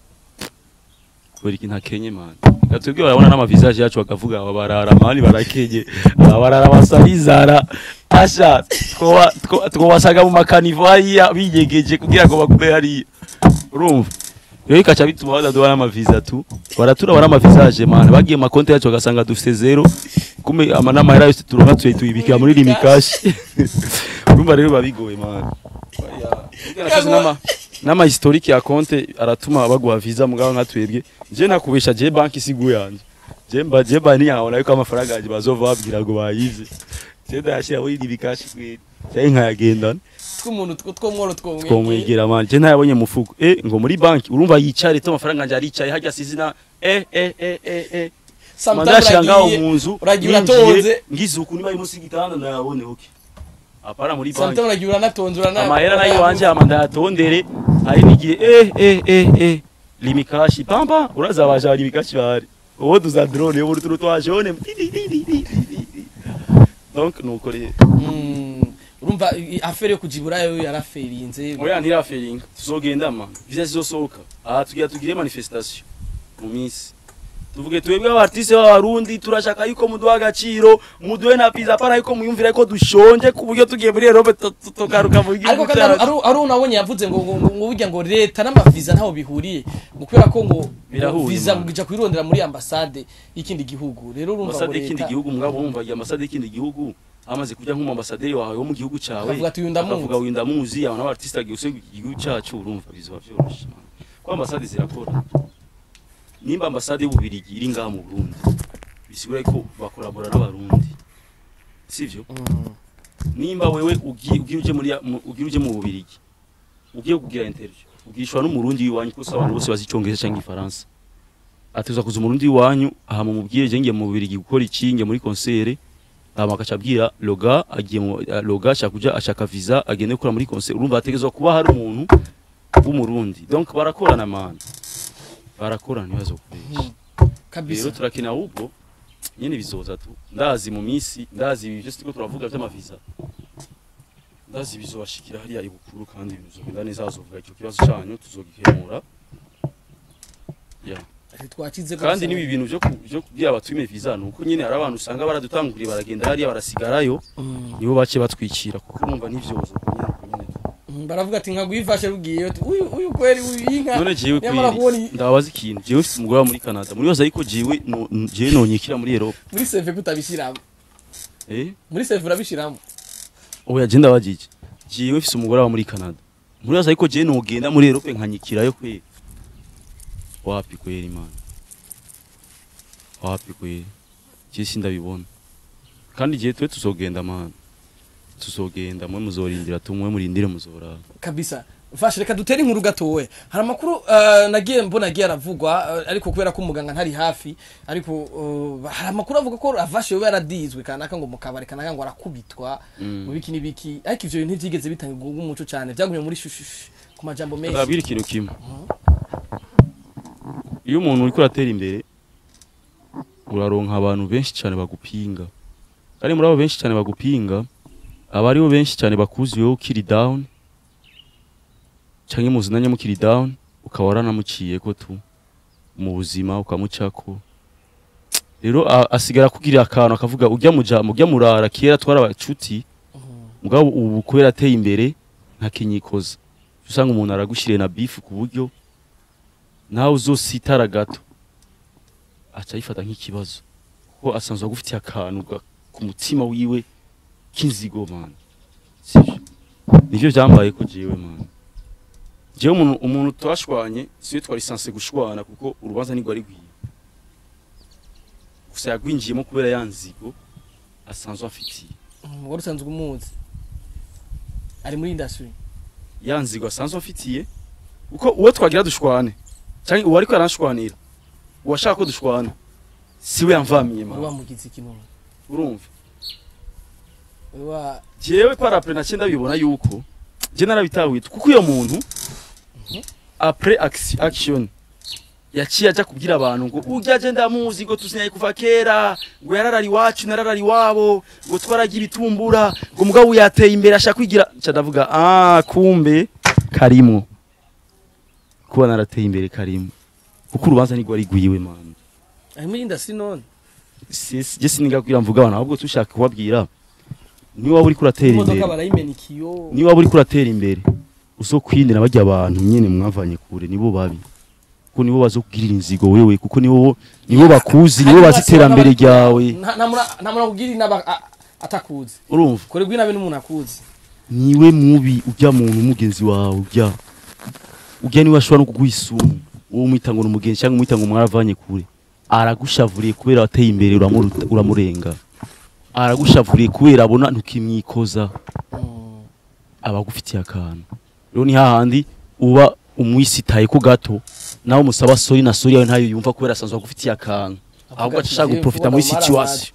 Kubera iki man. Mani gatubwe barabona mavizaji yacu bakavuga aba barara mani barakenye aba barara basarizara asha wasaga mu makanivo hariya binyegeje kugira ngo bagume hariya urumva rero ikaca bituma badaduha n'amaviza tu baratura bara amavisage mani bagiye mu makonti yacu bagasanga dufite zero. Kume amanamahera yose turonka tuye tuyibikira muri limikashi urumva rero biba bigoye mani N'ama- historique ya konte aratuma baguha visa mugabo nka twebwe je nakubesha je banki sigu yanje. Je mba je bani yahabona yuko amafaranga yanje bazova babwira ngo bayize. Je ndayashira muri limikashi kweli je nkayagendana tw'umuntu two twomworo twomwegera. Twomwegera man je ntayabonye mufuko. Eh ngo muri banki urumva yicare to amafaranga yanje aricaye hajya sizina eh eh eh eh eh. Nzu uragiye ninjiye, uratonze. ngize uku niba ari munsi y'igitanda ndayabone uke apara muri banki. Samutama uragiye uranatonze urana amahera na yo wanje ama ndayatondere hari n'igihe eh eh eh eh. Limikashi pamba uraza baje limikashi bari uwo tuza drone yo muri turu twajone. Donc nuko rero. Mm, urumva afere yo kujibura yo yaraferinze. Oya ntiraferinga. Tuzogenda ma. Visa zizosohoka aha tugira tugire manifestation. Mu minsi. Tuvuge twebwe abartiste b'abarundi turashaka yuko muduha agaciro muduhe na visa para yuko muyumvira yuko dushonje ku buryo tugiye muri Europe tu- tu- tugaruka mu ariko gihugu kandi cyacu ari unabonye yavuze ngo ngo burya ngo leta n'amaviza ntaho bihuriye. Ngo kubera ko ngo Birahuye, viza man. ngo ija kwirondera muri ambasade y'ikindi gihugu. Rero urumva ambasade y'ikindi gihugu mugabo wumva ambasade y'ikindi gihugu amaze kujya nk'umuambasaderi wawe wo mu gihugu cyawe Akavuga "Uyu ndamuzi." abantu b'abartiste agiye igihugu cyacu. Urumva bizoba byoroshye ko ambasade zirakora. Nimba ambasade y'ububirigi iri ngaha mu Burundi bisigura ko bakorabora n'abarundi sivyo? Mm. nimba wewe ugiye ugiye uje mu- bubirigi ugiye kugira interview ugishwa n'umurundi wiwanyu kuko abantu bose bazi icyongereza cyangwa ifaransa atuza kuza umurundi wiwanyu aha mumubwire je ngiye mu bubirigi gukora iki ngiye muri concert hama akaca abwira loga agiye mu eh, loga ashaka kuja ashaka visa agende gukora muri concert. Urumva hategezwa kuba hari umuntu w'umurundi. Donc barakorana man. Barakorana ibibazo kubesha rero turakeneye ahubwo nyine bizoza tu. Ndazi mu minsi ndazi ibi byose turiko turavuga by'amaviza. Ndazi bizobashikira hariya ibukuru kandi bizogenda neza hazovuga icyo kibazo cyanyu tuzogikemura kandi n'ibi bintu byo ku- byo kubwira abatume viza ni uko nyine hari abantu usanga baradutanguriye baragenda hariya barasigarayo. Nibo bace batwikira kuko urumva n'ivyozo nyine. Baravuga ati nka gwifashe rugiye uti, uyu uyu kweli uyu inka. None jewe kweri. Ndabaza ikintu. Jewe mfite umugore wo muri Canada. Muri baza ariko jewe jewe nonyikira muri Europe. Muri seve kutabishiramo eh? Muri seve urabishiramo. Oya je ndabajije. Jewe mfise umugore wa muri Canada. Muri baza ariko jewe nogenda muri Europe nkanyikirayo kweri. Wapi kweri man? Wapi kweri? Je sindabibona. Kandi jewe twe tuzogenda man tuzogenda mwe muzorindira tumwe murindire muzoraba kabisa. Fashe reka dutere inkuru gatowe hari amakuru uh, nagiye mbona agiye aravugwa uh, ariko kubera ko umuganga ntari hafi ariko uh, hari amakuru avuga ko avashe yoba yaradizwe kanaka ngo mukabari kanaka ngo arakubitwa Mm. mu biki n'ibiki ariko ivyo bintu ntivyigeze bitanga umuco cyane byagumye muri shushush ku majambo menshi. Ndabwira ikintu kimwe. Iyo umuntu uriko uratera imbere uraronka abantu benshi cyane bagupinga. Kandi muri abo benshi cyane bagupinga aba ari bo benshi cyane bakuzi wowe ukiri down. Canke muzinanye mukiri down ukaba waranamuciyeko tu mu buzima ukamucako rero a- asigara kugira akantu akavuga urya muja murya murara. Kera twari abacuti mugabo ubu kubera ateye imbere ntakinyikoza usanga umuntu aragushiriye na beef ku buryo nawe uzositara gato. Aca ayifata nk'ikibazo. Kuko asanzwe agufitiye akantu ku mutima wiwe k'inzigo man sivyo nivyo vyambaye ko jewe man. Jewe umuntu umuntu twashwanye siwe twari sanse gushwana kuko urubanza nigwa rigwiye gusa yagwinjiyemo kubera ya nzigo asanzwe afitiye. Wari usanzwe umuzi. Ari muri industry. Ya nzigo asanzwe afitiye kuko uwo twagira dushwane cyangwa uwo ariko aranshwanira uwashaka ko dushwana siwe yamvamiye wari man wamugize ikintu urumva. Wari wa jewe parapre naciye ndabibona yuko je narabitahuye kuko uyo muntu après action action yaciye aja kubwira abantu ngo urya je ndamuzi ngo tuzinyaye kuva kera ngo yararari iwacu nararari iwabo ngo twaragira ibitumbura ngo mugabo yateye imbere ashaka kwigira. Ndavuga ah kumbe karimwo kuba narateye imbere karimwo kuko urubanza nigwa rigwiwe man. Ari muri industry none sisi je siniga kugira mvuga abantu ahubwo tushaka kubabwira. Niba waba uriko uratera imodoka imbere. niba waba uriko uratera imbere. Uzokwindira bajya abantu nyene mwavanye kure nibo babi. Kuko nibo bazokugirira inzigo wewe kuko nibo nibo bakuzi nibo bazi iterambere ryawe. Nta muntu akubwira inaba a- atakuzi. Urumva? Korerwa inabi n'umuntu akuzi. Niwe mubi ujya muntu umugenzi wawe ujya ujya ni we ashobora no kuguha isumu uwo umwita ngo ni umugenzi cyangwa umwita ngo mwaravanye kure. Aragushavuriye kubera wateye imbere uramurenga. Aragushavuriye kubera abona ntukimwikoza. Aba agufitiye akantu. Rero ni hahandi uba umwisitaye ko gato nawe umusaba sori na sori yawe ntayo yumva kubera asanzwe agufitiye akantu. Ahubwo ashaka "Jewe guprofita muri situation.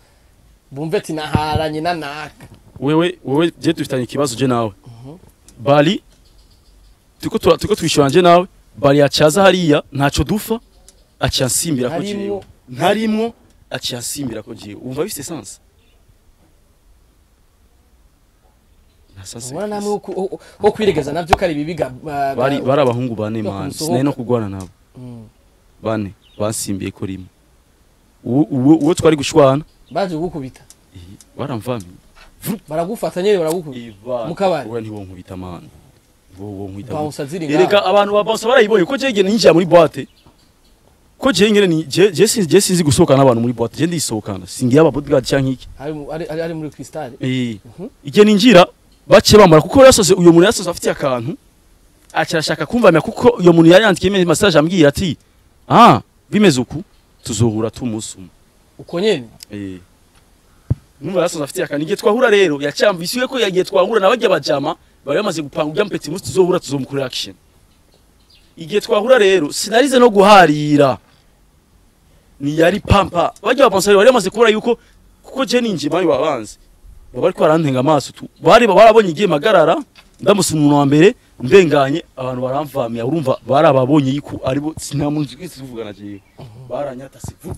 Bumve ati naharanye na naka. Wewe wewe je dufitanye ikibazo je nawe? Bali tuko tu- tuko twishura je nawe? Bali acaza hariya ntaco dufa aciye ansimbira ko Ntarimwo. jewe. Ntarimwo aciye ansimbira ko jewe. Umva bifite sense nta sense ubona namwe wo kwiregeza navyo kari bibiga bari bari abahungu man kumusohoka. sinari no kugwana nabo. Bane bansimbiye ko rimwe. Uwo twari gushwana. Baje kugukubita baramvamiye baragufata nyene baragukubita. Mu kabari? wowe wonkubita bounce ziri erega abantu ba bounce barayibonye ko je ngene ninjira muri boîte? Ko je ngene je sinzi gusohokana n'abantu muri boîte. Je ndisohokana. Singiye aba bodyguard cyangwa iki? Ari mu- ari ari- ari muri crystal eh igihe ninjira bace bambara kuko yasoze uyo muntu yasoze afite akantu akirashaka kumvamya kuko uyo muntu yari yandikiye message ambwira ati ah bimeze uku tuzohura tumusuma uko nyene Eh. Numva yasoza afite akani igihe twahura rero yacyamvisiwe ko yagiye twahura na bajya bajama bari bamaze gupanga ujya mpeti musi tuzohura tuzomukorera action. Igihe twahura rero sinarize no guharira. Ni yari pampa. Bajya bapansa bari bamaze kubura yuko kuko je ninje bari babanze. Baba ariko barantenga amaso. Bari barabonye igihe magarara ndamusa umuntu wa mbere ndenganye abantu baramvamiya urumva barababonye yuko ari bo sinamuntu twese tuvugana je. Baranyata sivu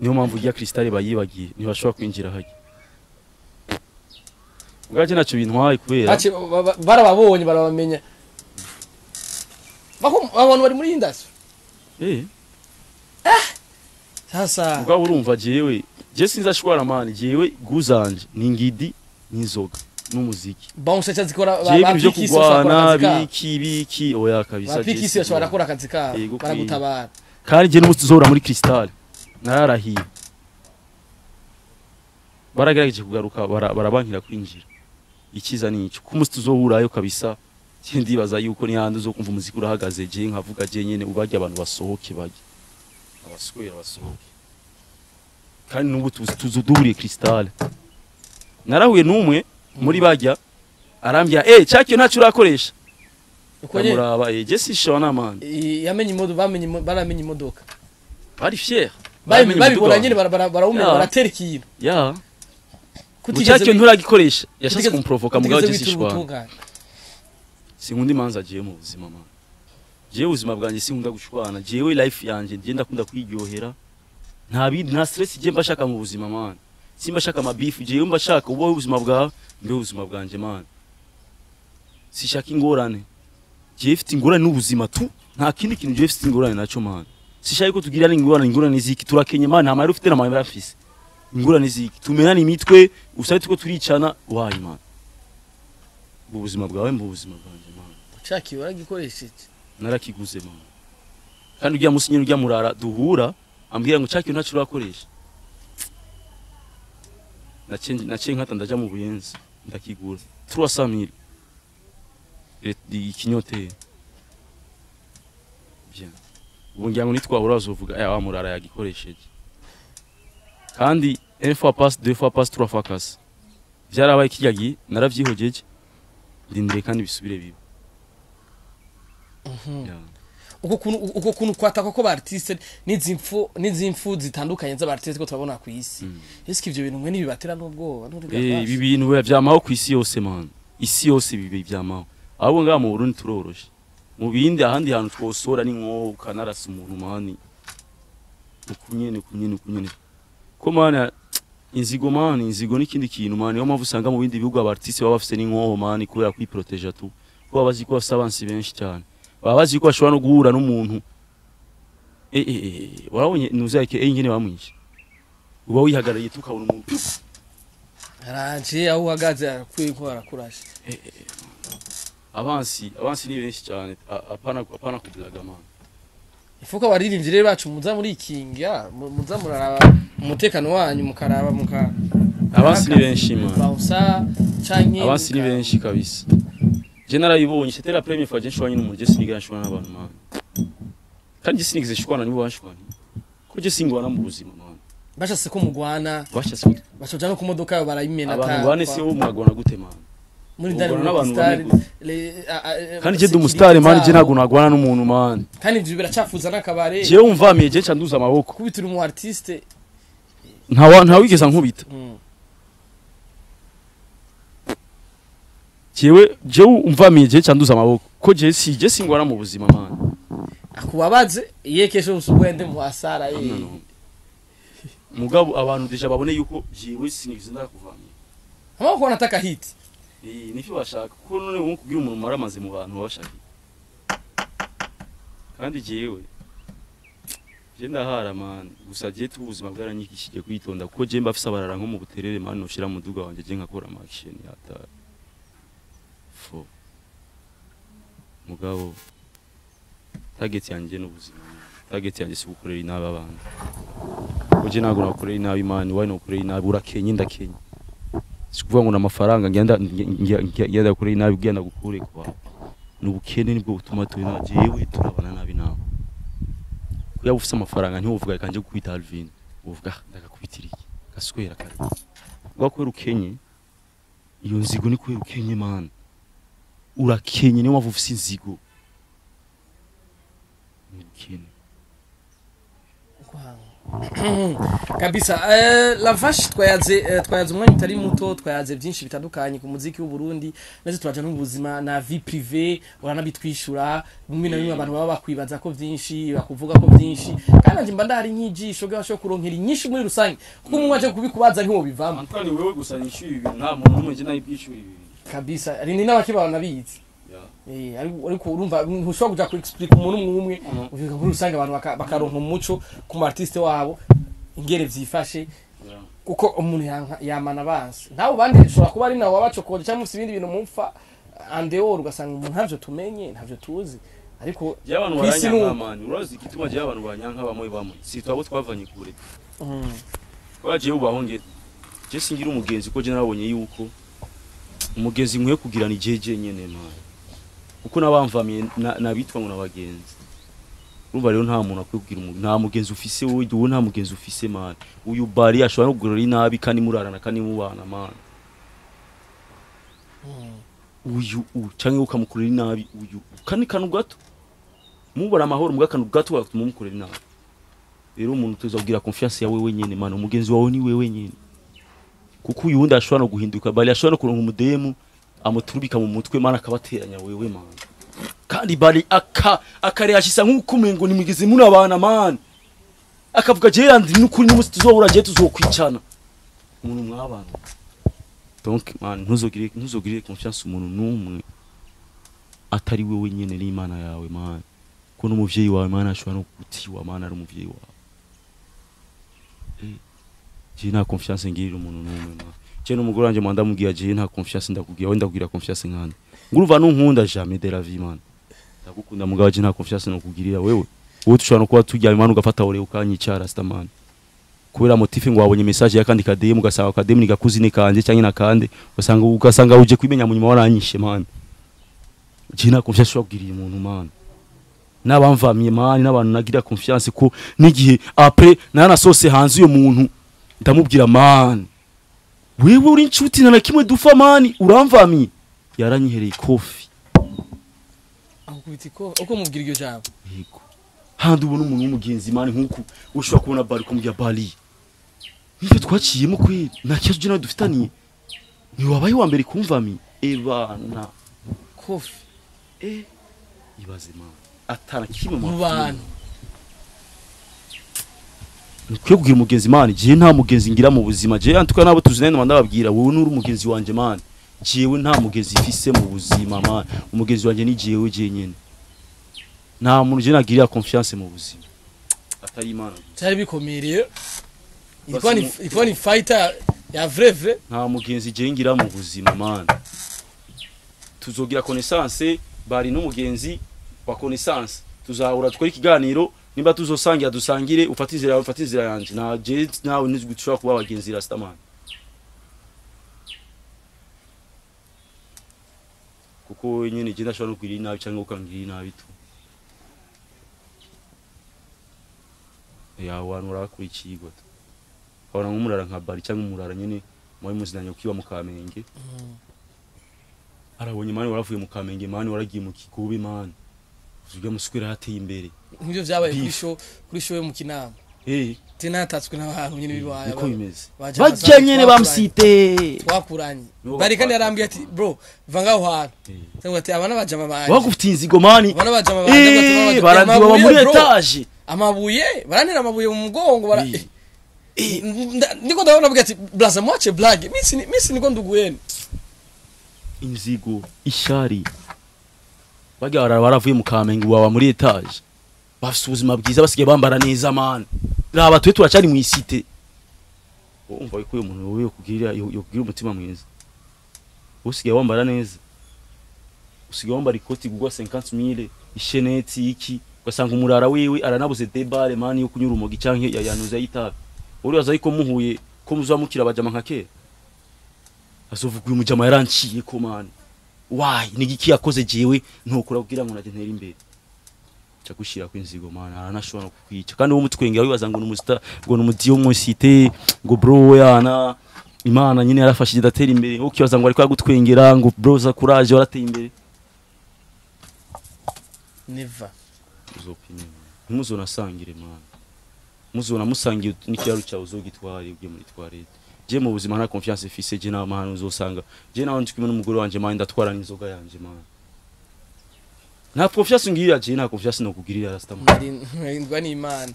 niyo mpamvu ujya krisitale bayibagiye ntibashobora kwinjira hajya ubwaje ntacyo bintwaye kubera ba- barababonye barabamenya. Bako abantu bari muri industry eh! Sasa. Ubwabo urumva jewe. Je sinzashwara mani jewe guzanje ni ngidi n'inzoga n'umuziki cha zikora byo pikisi kugwana biki biki oya kabisa ba pikisi bashobora gukora akazi kabo baragutabara kandi je n'umunsi tuzohora muri krisitale nararahiye baragerageje kugaruka bara- barabankira kwinjira. Ikiza ni ico. Ku munsi tuzohurayo kabisa ndibaza yuko ni handi uzokumva umuziki urahagaze je nkavuga je nyene ubarya abantu basohoke bajye abaswera basohoke. Kandi n'ubu tuzi- tuzoduhuriye krisitale narahuye n'umwe muri bajya arambya eh cyakiyo ntacyo urakoresha? Nyene ndamuraba eh je sishona man i- yamenye imodoka baramenye imodoka. Bari Baramenye babibona bara- barawumenya Ya. baratera ikintu. Wi- nturagikoresha yashatse kutigeze mugabo je witura sishwana ubutungane. sinkunda imanza jewe mu buzima man. Jewe ubuzima bwanjye sinkunda gushwana. Jewe life yanje je ndakunda kwiryohera nta bindi nta stress je mba shaka mu buzima man. Simba shaka ama beef jewe mba shaka ubaho ubuzima bwawe mbe ubuzima bwanje man. Sishaka ingorane. Jewe mfite ingorane n'ubuzima tu. Nta kindi kintu jewe mfite ingorane naco man. Sishaka ko tugirana ingorane ingorane ziki? Turakenye man. Nta ufite na mayira afise. Ingorane ziki? Tumenana imitwe usabe tuko turicana wayi man? Mu buzima bwawe mu buzima bwanjye man. Cakiwe waragikoresheje. Narakiguze man. Kandi ujya musi nyine ujya murara duhura. Ambwira ngo cyakintu ntacyo urakoresha. Naciye nkata ndaja mu buyenzi ndakigura. 300000 ikinyoteri. Bien. Ubu ngira ngo nitwahura bazovuga aya wa murara yagikoresheje. Kandi deux fois passe trois fois casse. Byarabaye kijya gihe naravyihogeje ndindire kandi bisubire biba Yeah. Uko kuntu kwataka ko ba artiste n'izimfu n'izimfu zitandukanye z'aba artiste ko turabona ku isi. Mm. ese ivyo bintu mwe ntibibatera n'ubwoba Eh, ibi bintu biba vyamaho ku isi yose man. Isi yose bibi vyamaho ahubwo ngaha mu Burundi turoroshe. Mu bindi ahandi hantu twosora ni nko ukanarasa umuntu mani ukunyene ukunyene ukunyene ko mana inzigo mani inzigo n'ikindi kintu mani niyo mpamvu usanga mu bindi bihugu abartiste baba bafise n'inkoho mani kubera kwiproteja tu. Ko baba bazi ko bafise abansi benshi cyane. Baba bazi ko bashobora no guhura n'umuntu. Eh eh eh warabonye nuzake eh ingene bamwishe uba wihagarariye tukabona umuntu. Aranje aho uhagaze arakwiye ko arakurashe abansi abansi ni benshi cyane apana apana kublaga man ifuka abaririmbyi rero bacu muza muri ikinga mu- muza muraraba umutekano wanyu mukaraba muka abansi ni benshi canke abansi ni benshi kabisa. Narayibonye c'était la première fois je nshwanye n'umuntu je sinigera nshwana n'abantu man. Kandi je sinigeze nshwana nibo banshwanye ko je singwana mu buzima man. Bashase ko mugwana. Bashase bashoja no ku modoka yabo barayimena abantu bane se bo mwagwana gute man. Muri ndani n'abantu a- kandi je umusitari man je ntabwo nagwana n'umuntu man. Kandi ivyo biracafuza n'akabare. Jewe umvamiye je nca nduza amaboko. Kubitira umu artiste. Ntawa ntawigeza nkubita mm. Jewe jewe umvamiye je nca nduza amaboko. Ko je si je singwana mu buzima man. Akubabaze iye kesho usubwende mu asara ye No, no. mugabo abantu deja babone yuko jewe sinigeze ndakuvamira amaboko wanataka hit. Eh, nivyo bashaka. Kuko none ubu kugira umuntu maramaze mu bantu babashaka kandi jewe je ndahara man. Gusa je tu ubuzima bwaranyigishije kwitonda. Kuko je mba afise abarara nko mu buterere man noshira mu duga wanje je nkakora action yata mugabo target yanje n'ubuzima. Target yanje si gukorera inabi abantu. Uje ntabwo nakorera inabi imana wari nakorera inabi urakenye ndakenye si kuvuga ngo n'amafaranga ngenda ngenda gukorera inabi ugenda gukure ku bantu. Ni ubukene ni bwo butuma turi na jewe turabana nabi nawe. Ko yaba ufise amafaranga ntiwovuga reka nje gukubita Alvin uvuga "Ah, ndagakubitira iki? Gaswera kare. Ubwo kubera ukenye iyo nzigo ni kubera ukenye man urakenye niyo mpamvu ufite inzigo <clears throat> kabisa eh, la vache twayaze eh, twayaze umwanya utari muto twayaze byinshi bitandukanye ku muziki w'u Burundi ndetse turaja no buzima na vie privée uranabitwishura bimwe na bimwe abantu baba bakwibaza ko byinshi bakuvuga ko byinshi. Kandi nanje mba ndahari nk'ijisho bw'abasho kuronkera inyinshi muri rusange kuko umwe aje kubikubaza ntiwo bivamo Antoine wewe gusa nishyuye ibintu nta muntu n'umwe je nayibwishyuye ibi kabisa. Ari ni n'abakibana nabizi ariko urumva ntushobora kuja ku explique umuntu umwe umwe uvuga muri rusange abantu baka- bakaronka umuco ku artiste wabo ingere vyifashe Yeah. kuko umuntu yamana abansi. Ntawe bandi ushobora kuba ari nawe wabacokoje cyangwa ufite ibindi bintu mupfa andeor ugasanga umuntu ntavyo tumenye ntavyo tuzi. Ariko Jewe abantu ku isi baranyanka ni urazi igituma jewe abantu banyanka bamwe bamwe? Si twabo twavanye kure. Mm. kwa jewe ubaho nge je singira umugenzi ko je narabonye yuko umugenzi nkwiye kugira ni jeje nyene mani kuko nabamvamiye na- nabitwa ngo nabagenzi. Urumva rero nta muntu akwiye kugira umu- nta mugenzi ufise wowe wowe nta mugenzi ufise mani uyu bari ashobora no kugurira inabi kandi murarana kandi mubana mani uyu uyu canke ukamukorera inabi uyu kandi kanu gato mubara amahoro mbwa kanu gato gatuma umukorera inabi rero umuntu tuzagira confiance yawe wenyene mana umugenzi wawe ni wewe nyene kuko uyu wundi ashobora no guhinduka bari ashobora no kuronka umudemu amuturubika mu mutwe mana akabateranya wewe mana. Kandi bari aka akarehashisa nk'uko umengo nimugeze muri abana mana. Akavuga je yandi n'ukuri n'umunsi tuzohura je tuzokwicana. Umuntu mwabana. Donc man ntuzogire ntuzogire confiance umuntu n'umwe atari wewe nyene n'imana yawe mana. Ko n'umuvyeyi wawe mana ashobora no gutiwa mana ari umuvyeyi wawe je nta confiance ngirira umuntu n'umwe man je n'umugore wanje mwanda mubwira je nta confiance ndakubwira we ndakubwira confiance nkande nguruva nunkunda jamais de la vie man. Ndagukunda mugabo je nta confiance nokugirira wewe. Wowe tushobora no kuba turyamye man ugafata ore ukanyicara stamani kubera motife ngo wabonye message ya kandi kademu ugasanga kademu ni gakuzine kanje cyangwa nakande ugasanga ugasanga uje kwimenya mu nyuma waranyishe man. Je nta confiance kugirira umuntu man. N'abamvamiye mani n'abantu nagira confiance ko n'igihe après naranasose hanze uyo muntu. Ndamubwira mani wewe uri inshuti na kimwe dufa mani uramvamiye yaranyihereye kofi uko mubwira iryo jambo yego. Handi ubona umuntu w'umugenzi mani nk'uku ushobora kubona bari kumubwira bari nivyo twaciyemo kweli nta kibazo nawe dufitaniye. Ntiwabaye wa mbere kumvamiye ebana kofi. Eh ibaze mani atana kimwe mu bantu. Nikwiye kugira umugenzi mani jewe nta mugenzi ngira mu buzima jewe antuka nabo tuzinene manda babwira wowe nuri umugenzi wanje mani jewe nta mugenzi mfise mu buzima mani umugenzi wanje ni jewe je nyene nta muntu je nagirira confiance mu buzima. Atari imana. Cyari bikomereye ilikuwa ni ilikuwa ni fighter ya vrai vrai. Nta mugenzi je ngira mu buzima mani tuzogira connaissance bari n'umugenzi wa connaissance. Tuzahura dukora ikiganiro nimba tuzosangira dusangire ufate inzira yawe ufate inzira je nawe nizwi dushobora kuba abagenzi rastamani kuko wewe nyene je ndashobora no kugirira inabi cyangwa ukangirira inabi tu. Ya wantu urakurikirwa tu. Abona nk'umurara nka bari cyangwa umurara nyene muri muzinanye ukiba mu kamenge. Arabonye mani waravuye mu kamenge mani waragiye mu kikubi mani ujya muswera hateye imbere. Nk'ibyo byabaye kuri show kuri show yo mu kinama. Eh. Te natatswe n'abantu nyine bibaye. Niko bimeze. bajya twakuranye. bamusite twakuranye. Bari kandi yarambwiye ati bro va ngaho hantu. Eh. cyangwa ati abana bajama banje bagufitiye inzigo mani? Abana bajama banje eh barandiba muri etage. Amabuye? Baranira amabuye mu mugongo bara Eh. Eh, ndiko ndabona bwa ati blaza mwache blague misi misi niko nduguyeni inzigo ishari. Bajya barara baravuye mu kamenge baba muri etage. Bafite ubuzima bwiza basigaye bambara neza mani raba twe turacari mu isite. Umva ko uyu muntu wowe yokugirira yokugirira umutima mwiza. Usigaye wambara neza. Usigaye wambara ikoti kugwa 50000 isheneti iki. Ugasanga umurara wiwe aranabuze debare mani yo kunyura umogi canke yayanuza y'itabi. Uribaza yuko muhuye ko muzamukira abajama nka kera. Azovuga uyu mujama yaranciye ko mani wayi ni igiki yakoze jewe? Ntokura kugira ngo naje ntere imbere. Ca gushira ko inzigo mani aranashobora kukwica. Kandi uwo mutwenge wibaza ngo numusita ngo numudiyo musite ngo bro yana imana nyine yarafashije idatera imbere. Ukibaza ngo ariko yagutwengera ngo bro za courage warateye imbere? Neva uzopime ntimuzonasangire mani muzona musangiye n'ikiraro cyawe uzogitware ujye muri toilette. Je mu buzima nta confiance fise je nta mahano uzosanga je nawe ndi kumwe n'umugore wanje mani ndatwara n'inzoga yanje mani nta confiance ngirira je nta confiance no kugirira rasta mani ndarindwa n'imana.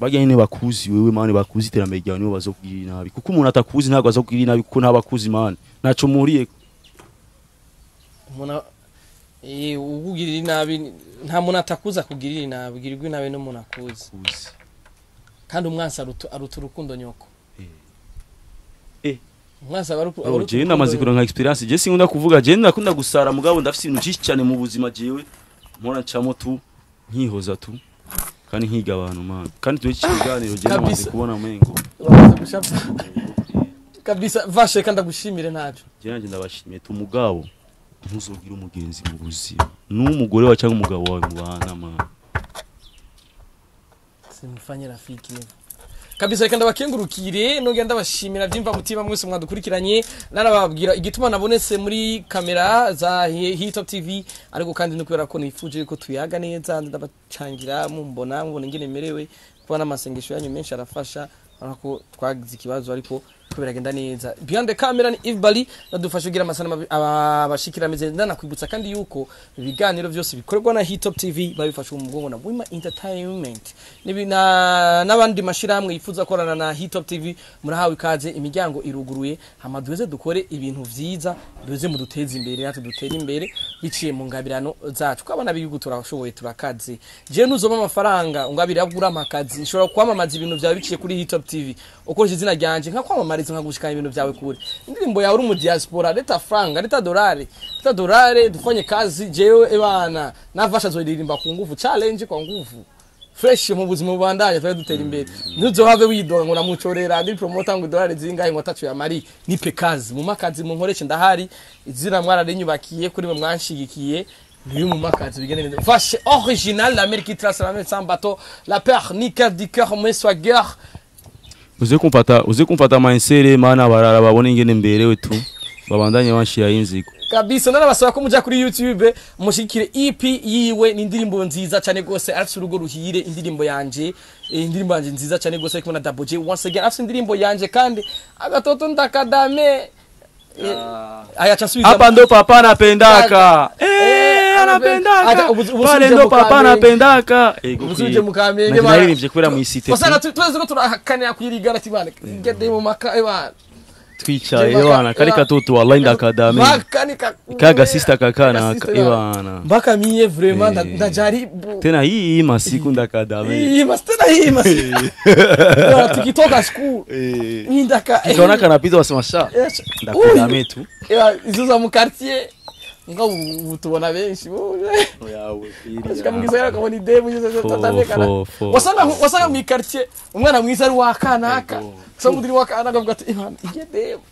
Bajya nyine bakuzi wewe mani bakuzi iterambere ryawe nibo bazokugirira nabi. Kuko umuntu atakuzi ntabwo azokugirira nabi kuko ntabakuzi mani ntaco muhuriye umuntu eh ugugirira inabi nta muntu atakuza kugirira inabi ugirirwa inabi n'umuntu akuzi kuzi kandi umwansi aruta urukundo nyoko. Eh. umwansi aba aruta Oh, nyoko. kuronka experience. Je sinkunda kuvuga je ndakunda gusara mugabo ndafise ibintu byinshi cyane mu buzima jewe mpora ncamo tu nkihoza tu kandi nkiga abantu man. Kandi tuwe <laughs> kiganiro je namaze Kabisa. kubona mengo kabisa vashe kandi agushimire ntacyo je nanjye ndabashimiye tu mugabo. Ntuzogira umugenzi mu buzima. N'umugore wawe cyangwa umugabo wawe mubana man. Simfanye rafiki nivo kabisa reka ndabakengurukire nongera ndabashimira byimva mutima mwese mwadukurikiranye. Narababwira igituma nabonetse muri kamera za Hi- Hitop TV ariko kandi no kubera ko nifuje ko tuyaga neza ndabacangira mumbona mubona ingene merewe kuba n'amasengesho yanyu menshi arafasha urabona ko twagize ikibazo ariko ko biragenda neza. Behind the camera ni Yves Bali nadufasha kugira amasana abashikiramize ndanakwibutsa kandi yuko ibiganiro byose bikorwa na Hitop TV babifasha mu mugongo na Wima Entertainment. Na n'abandi mashirahamwe yifuza korana na Hitop TV murahawe ikaze imiryango iruguruye hama duheze dukore ibintu vyiza duheze mu duteze imbere natwe dutere imbere biciye mu ngabirano zacu. Kwabana b'igihugu turashoboye turakaze. Je nuzoma amafaranga ungabira gura amakazi nshobora kwamamaza ibintu byawe biciye kuri Hitop TV ukoresha izina ryanje nka kwamamariza nka gushikana ibintu byawe kure. Indirimbo yawe uri mu diaspora leta franga leta dolari. Leta dolari dufanye kazi jewe ebana. Navasha zoririmba ku nguvu challenge kwa nguvu. Fresh mu buzima bubandanye twari dutera imbere. Ntuzohave widoga ngo namucorera ndi promoter ngo dolari zingahe ngo atacu ya mari nipe kazi mu makazi mu nkoreshe ndahari. Izina mwararinyubakiye kuri mwe mwanshigikiye niyo mu makazi bigende neza. Vache original l'Amérique qui trace la main sans bateau la peur ni cœur du cœur mais swagger uze kumfata uze kumfata mansere mana barara babone ingene mberewe tu. Babandanye banshira inzigo. Kabisa narabasaba ko muja kuri youtube mushikire ep yiwe ni indirimbo nziza cyane gose afite urugo ruhire indirimbo yanje eh, indirimbo yanje nziza cyane gose ariko na double j once again afite indirimbo yanje kandi agatoto ndakadame. Eh, aya chasubiza hapa ndo papa anapendaka Eh, anapendaka. ubu- ubu pale usije ndo mu papa Kamenge. anapendaka ubusuje mu kamenge Nari naririmbye kubera mu isite wasanga tu- tuzi ko turahakanira kwirigara ati bana gede mu maka eh, bana twicaye Maka- bana kari katoto wallahi ndakadame makanika kaga sister kakana Kaga sister, ibana mpaka mie vraiment nda- Eh. ndajaribu tena hii masiku ndakadame Hii, tena hii masi <laughs> tukitoka school. Eh. hii ndaka kaona kanapita wasema sha Yes. ndakudame tu. Ewa, izo za mu quartier nga ubu tubona benshi ashika mu gisagara akabona idemu Fo, tatamekana fo, fo. wasanga wasanga mu quartier umwana mwiza ari wa kanaka. Yego. usanga udiri wa kanaka avuga ati imana iye demu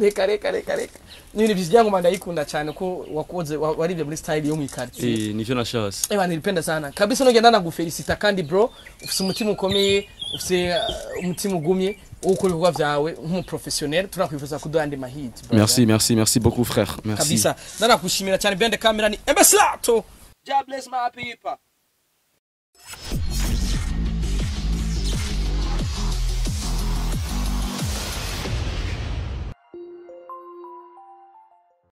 reka reka reka reka. N'ibintu byinshi byangu ndayikunda cyane ko wakoze wa- waribye muri style yo mu quartier nivyo nashase Ewa nilipenda sana. Kabisa nogenda nagufelicita kandi bro. Ufise umutima ukomeye ufise uh, umutima ugumye. Gukora ibikorwa vyawe nk'umuprofessionnel turakwifuza kuduha andi mahiti merci merci merci beaucoup frère. Merci. Kabisa. Narakushimira cyane bende kamera ni embeslato God bless my people